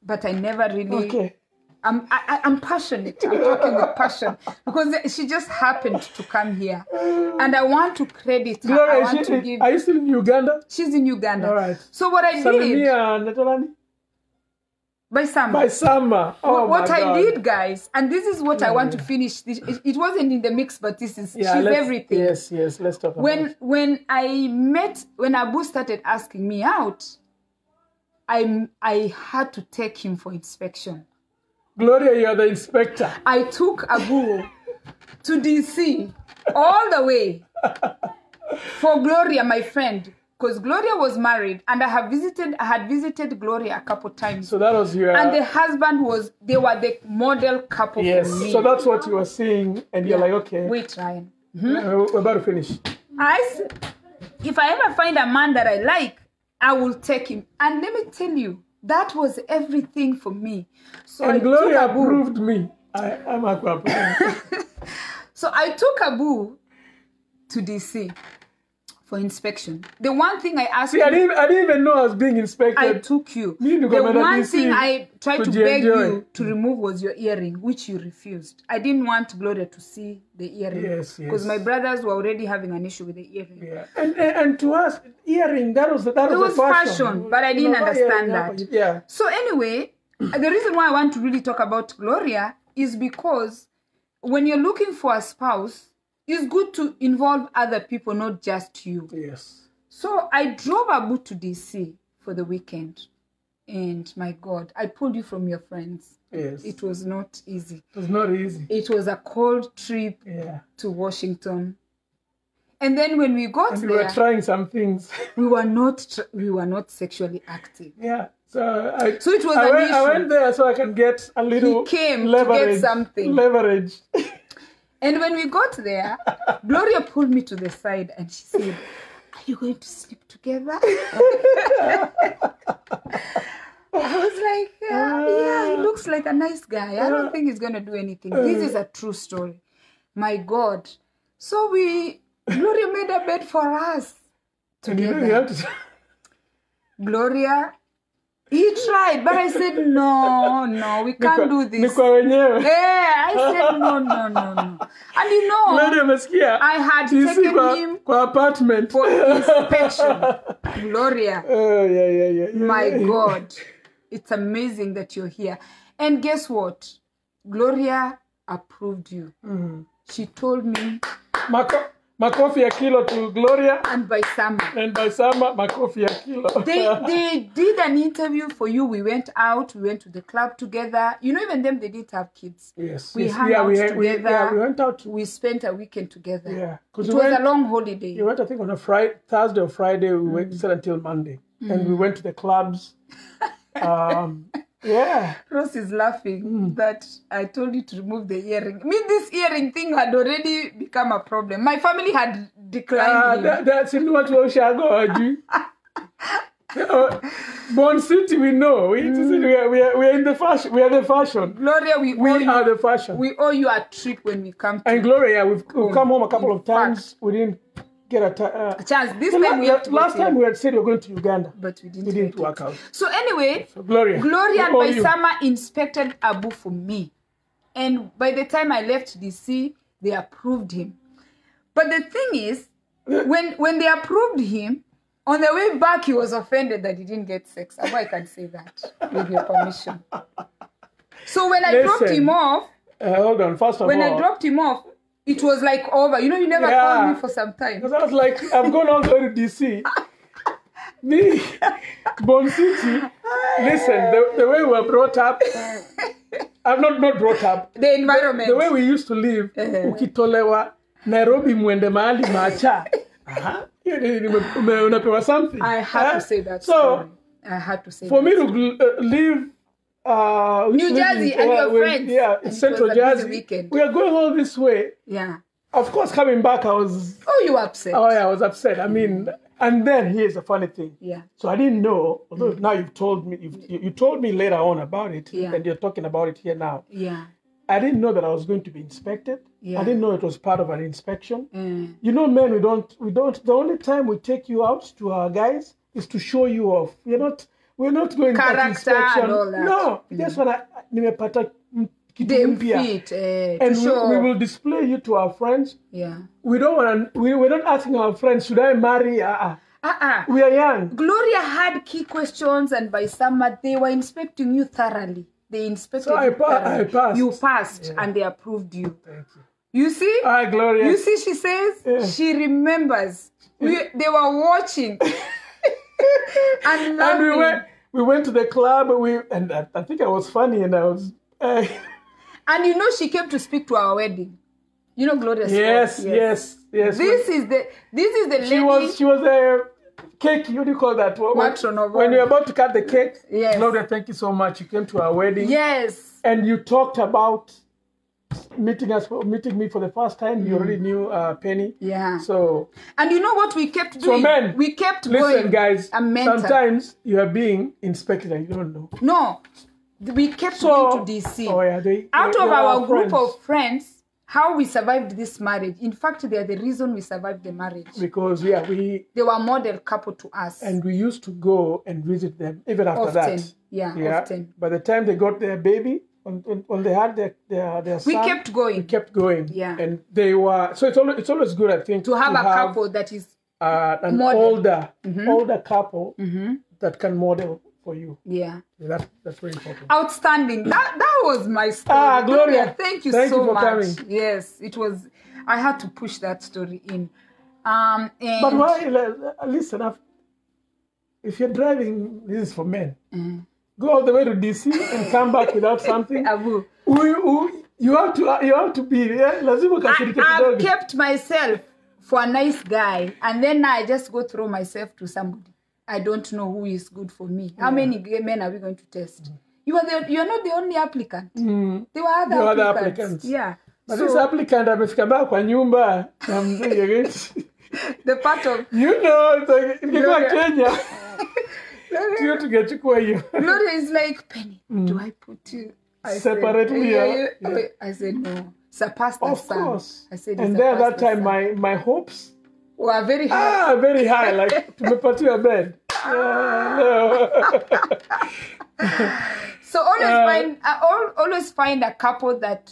but I never really. Okay. I'm I, I- I'm passionate. I'm talking with passion because she just happened to come here, and I want to credit her. I want is to she, give. are you still in Uganda? She's in Uganda. All right. So what I did Salimia Netolani? Baisama. By summer. Oh what I God. did, guys, and this is what I want to mm. finish. This it, it wasn't in the mix, but this is Yeah, she's everything. Yes, yes. Let's talk about when it. when I met when Abu started asking me out, I I had to take him for inspection. Gloria, you are the inspector. I took Abu to DC all the way for Gloria, my friend, because Gloria was married, and I have visited. I had visited Gloria a couple times, So that was your. and the husband was. They were the model couple yes. for me. So that's what you were seeing, and you're like, okay, Wait, Ryan. uh, we're about to finish. I if I ever find a man that I like, I will take him. And let me tell you, that was everything for me. So I And took Gloria Abu. approved me. I, I'm a So I took Abu to DC for inspection. The one thing I asked See, I you, didn't, I didn't even know I was being inspected. I took you. The one thing I tried to beg enjoy. you to remove was your earring, which you refused. I didn't want Gloria to see the earring Yes, because yes. my brothers were already having an issue with the earring. yeah. And, and and to us, earring that was that was, It a was fashion, but I didn't know, understand yeah, that. Yeah. So anyway, the reason why I want to really talk about Gloria is because when you're looking for a spouse, it's good to involve other people, not just you. Yes. So I drove Abu to DC for the weekend. And my God, I pulled you from your friends. Yes. It was not easy. It was not easy. It was a cold trip Yeah. to Washington. And then when we got And we there, were trying some things. we were not tr- we were not sexually active. yeah. So I. So it was I an went, I went there so I can get a little came to get leverage. something. Leverage. And when we got there, Gloria pulled me to the side and she said, Are you going to sleep together? I was like, yeah, yeah, he looks like a nice guy. I don't think he's going to do anything. This is a true story. My God. So we, Gloria made a bed for us and you know you together. to. Gloria, he tried, but I said, No, no, we can't do this. wenyewe. Yeah, I said, No, no, no, no. And you know, Gloria? I had taken kwa, him kwa apartment. for inspection. Gloria, Oh, yeah, yeah, yeah. yeah. my God, it's amazing that you're here. And guess what? Gloria approved you. Mhm. she told me, Mako, makofi ya kilo to Gloria and by summer. and Baisama makofi ya kilo. They they did an interview for you. We went out. We went to the club together. You know, even them they didn't have kids. yes, We yes, hung yeah, out we, together. we, yeah, we went out. We spent a weekend together. Yeah, because It we was went, a long holiday. we went. I think on a Friday, Thursday or Friday. We went stayed until Monday, and we went to the clubs. um, yeah, Ross is laughing Hmm. that I told you to remove the earring. I mean, this earring thing had already become a problem. My family had declined uh, that, that's in what go. Uh, Bond City, we know. We, we, are, we, are, we are in the fashion. We are the fashion. Gloria, we, We owe you, are the fashion. we owe you a trip when we come to and Gloria, yeah, we've, we've come home a couple of times. We didn't get a. Uh, chance. This time we last to- time we had said we were going to Uganda. but we didn't. It didn't it. work out. So anyway, So Gloria. Gloria and we you. Baisama inspected Abu for me. And by the time I left DC, they approved him. But the thing is, when when they approved him, on the way back, he was offended that he didn't get sex. Abu, I can say that with your permission. So when I dropped him off, Uh, hold on. First of all. when I dropped him off, it was like over. You know, you never Yeah. called me for some time. because I was like, I've gone all the way to DC. Me, Bond City. Listen, the, the way we were brought up, I'm not not brought up. The environment. The way we used to live, Eh. ukitolewa Nairobi mwende mahali macha. Aha. Hiyo ni- ni- ume- unapewa something. I had Eh? to say that So, story. I had to say for that. me to uh, leave uh, New? Jersey and your when- friends. Yeah, And Central was a busy Jersey. weekend. We are going all this way. Yeah. Of course, coming back, I was Oh, you were upset. oh yeah, I was upset. I mean, and then here's the funny thing. Yeah. So I didn't know. Although now you've told me, you've, you told me later on about it, Yeah. and you're talking about it here now. Yeah. I didn't know that I was going to be inspected. Yeah. I didn't know it was part of an inspection. Mm. You know, men, we don't, we don't. The only time we take you out to our guys is to show you off. We're not, we're not going to Character and all that. No, just when I nimepata mm, kitu Them mpya. feet. Uh, and we, we will display you to our friends. Yeah. We don't want. We, we're not asking our friends, should I marry? Uh-uh. Uh-uh. We are young. Gloria had key questions, and Baisama they were inspecting you thoroughly. They inspected So I you pa-. I passed. You passed, and they approved you. Thank you. You see? Hi, Gloria. you see, she says Yeah. she remembers. We, they were watching and and we went. We went to the club. We and I, I think I was funny, and I was. Uh, And you know, she came to speak to our wedding. You know, Gloria. spoke, yes, yes, yes. This is the this is the lady. she was. She was a cake. What do you call that? When, Matron when you're about to cut the cake. Yes. Gloria, thank you so much. You came to our wedding. yes. And you talked about meeting us, meeting me for the first time. You already knew uh, Penny. Yeah. So And you know what we kept doing? men, we kept listen, going. guys. Sometimes you are being inspected and you don't know. No, we kept So, going to DC. oh yeah, they, Out they- of they our group of friends, how we survived this marriage. In fact, they are the reason we survived the marriage. because yeah, we They were model couple to us. and we used to go and visit them even after often, that. yeah, Yeah. often. By the time they got their baby, when, when, they had their their, their We kept going we kept going. Yeah. And they were so it's always it's always good I think to have a couple that is uh, an Model. older Mm-hmm. older couple that can model for you. yeah Yeah, that's that's very important. outstanding. That that was my story. Ah, Gloria, thank you thank so you for much. coming. Yes, it was. I had to push that story in. Um, and But why? Listen, I've- if you're driving, this is for men. Mm. Go all the way to DC and come back without something. Abu, We, we, you have to, you have to be. Yeah, lazima ukasirike I've kidogo. kept myself for a nice guy, and then I just go throw myself to somebody. I don't know who is good for me. How yeah. many gay men are we going to test? Mm. You are the, you are not the only applicant. Mm. There were other There were other applicants. applicants. Yeah. But So, this applicant amefika mpaka kwa nyumba na mzee the part of you know, it's like, ingekuwa. Kenya sio tungechukua hiyo Gloria is like, Penny, do I put you I Separately, yeah, yeah, yeah. yeah. I said, no. Surpass the Of sun. course. I said, and then that time my my hopes were very high. ah very high like tumepatiwa bed. Yeah, no. So always Uh, find uh, al- always find a couple that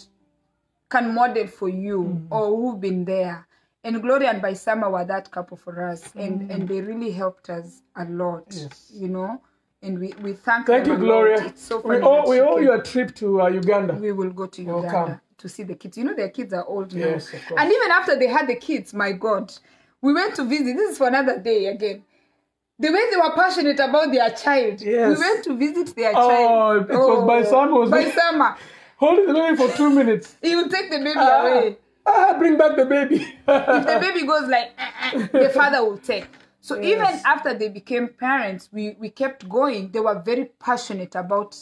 can model for you Mm. or who've been there. And Gloria and Baisama were that couple for us, and and they really helped us a lot. Mm. Yes. You know, and we we thank Thank them you. Gloria. It's so we owe we owe you a trip to uh, Uganda. We will go to Uganda come. to see the kids. You know, their kids are old now. Yes. And even after they had the kids, my God, we went to visit. This is for another day again. The way they were passionate about their child. Yes. We went to visit their child. Oh, child. it was Baisama, was By it? summer. Hold the baby for two minutes. He will take the baby Ah, away. Ah, bring back the baby. if the baby goes like "Eh, eh," the father will take so Yes. even after they became parents we we kept going they were very passionate about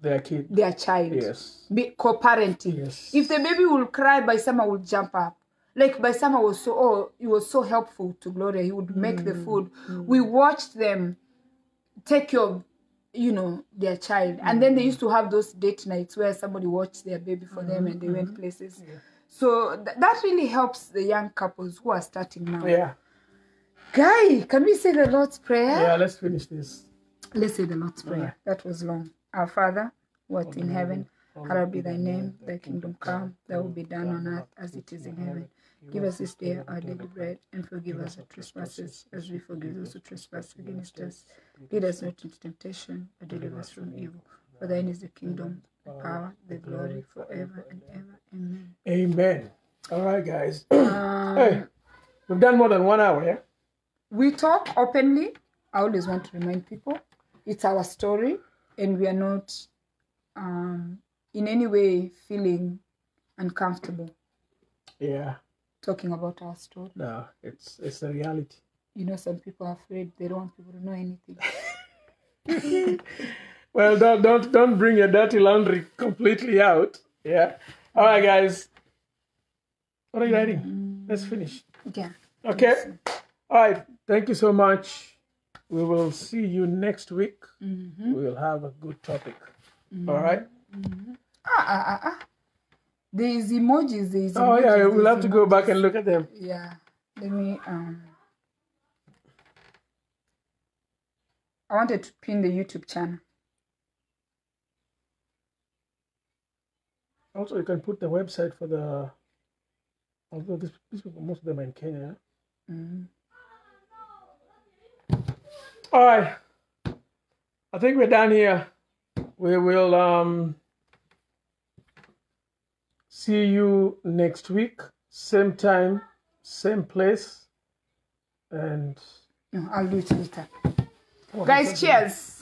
Their kid. their child Yes. be co-parenting Yes. if the baby will cry Baisama will jump up like Baisama was so oh he was so helpful to gloria he would make the Mm. food we watched them take care of you know their child and then they Mm. used to have those date nights where somebody watched their baby for them and they went places so th- that really helps the young couples who are starting now. Yeah. guy can we say the lord's prayer? Yeah, let's finish this. let's say the lord's prayer. that was long. Our father who art in heaven hallowed be thy name. thy kingdom come. thy will be done on earth as it is in heaven. Give us this day our daily bread, and forgive us our trespasses, as we forgive those who trespass against us. Lead us not into temptation, but deliver us from evil. For thine is the kingdom, the power, the glory, forever and ever. Amen. Amen. All right, guys. Um, hey, we've done more than one hour, yeah? we talk openly. I always want to remind people it's our story, and we are not um, in any way feeling uncomfortable Yeah. talking about our story. No, it's it's a reality. You know, some people are afraid they don't want people to know anything. Well, don't don't don't bring your dirty laundry completely out. Yeah. All right, guys. What are you writing? Let's finish. Yeah. Okay. All right. Thank you so much. We will see you next week. Mm-hmm. We will have a good topic. All right. Ah, ah, ah, ah. There's emojis. There's Oh yeah, we'll have to go back and look at them. Yeah. Let me. Um. I wanted to pin the YouTube channel. Also, you can put the website for the. Although this, these people, most of them are in Kenya. Mm. All right. I think we're done here. We will um see you next week, same time, same place, and No, I'll do it later. Guys, cheers.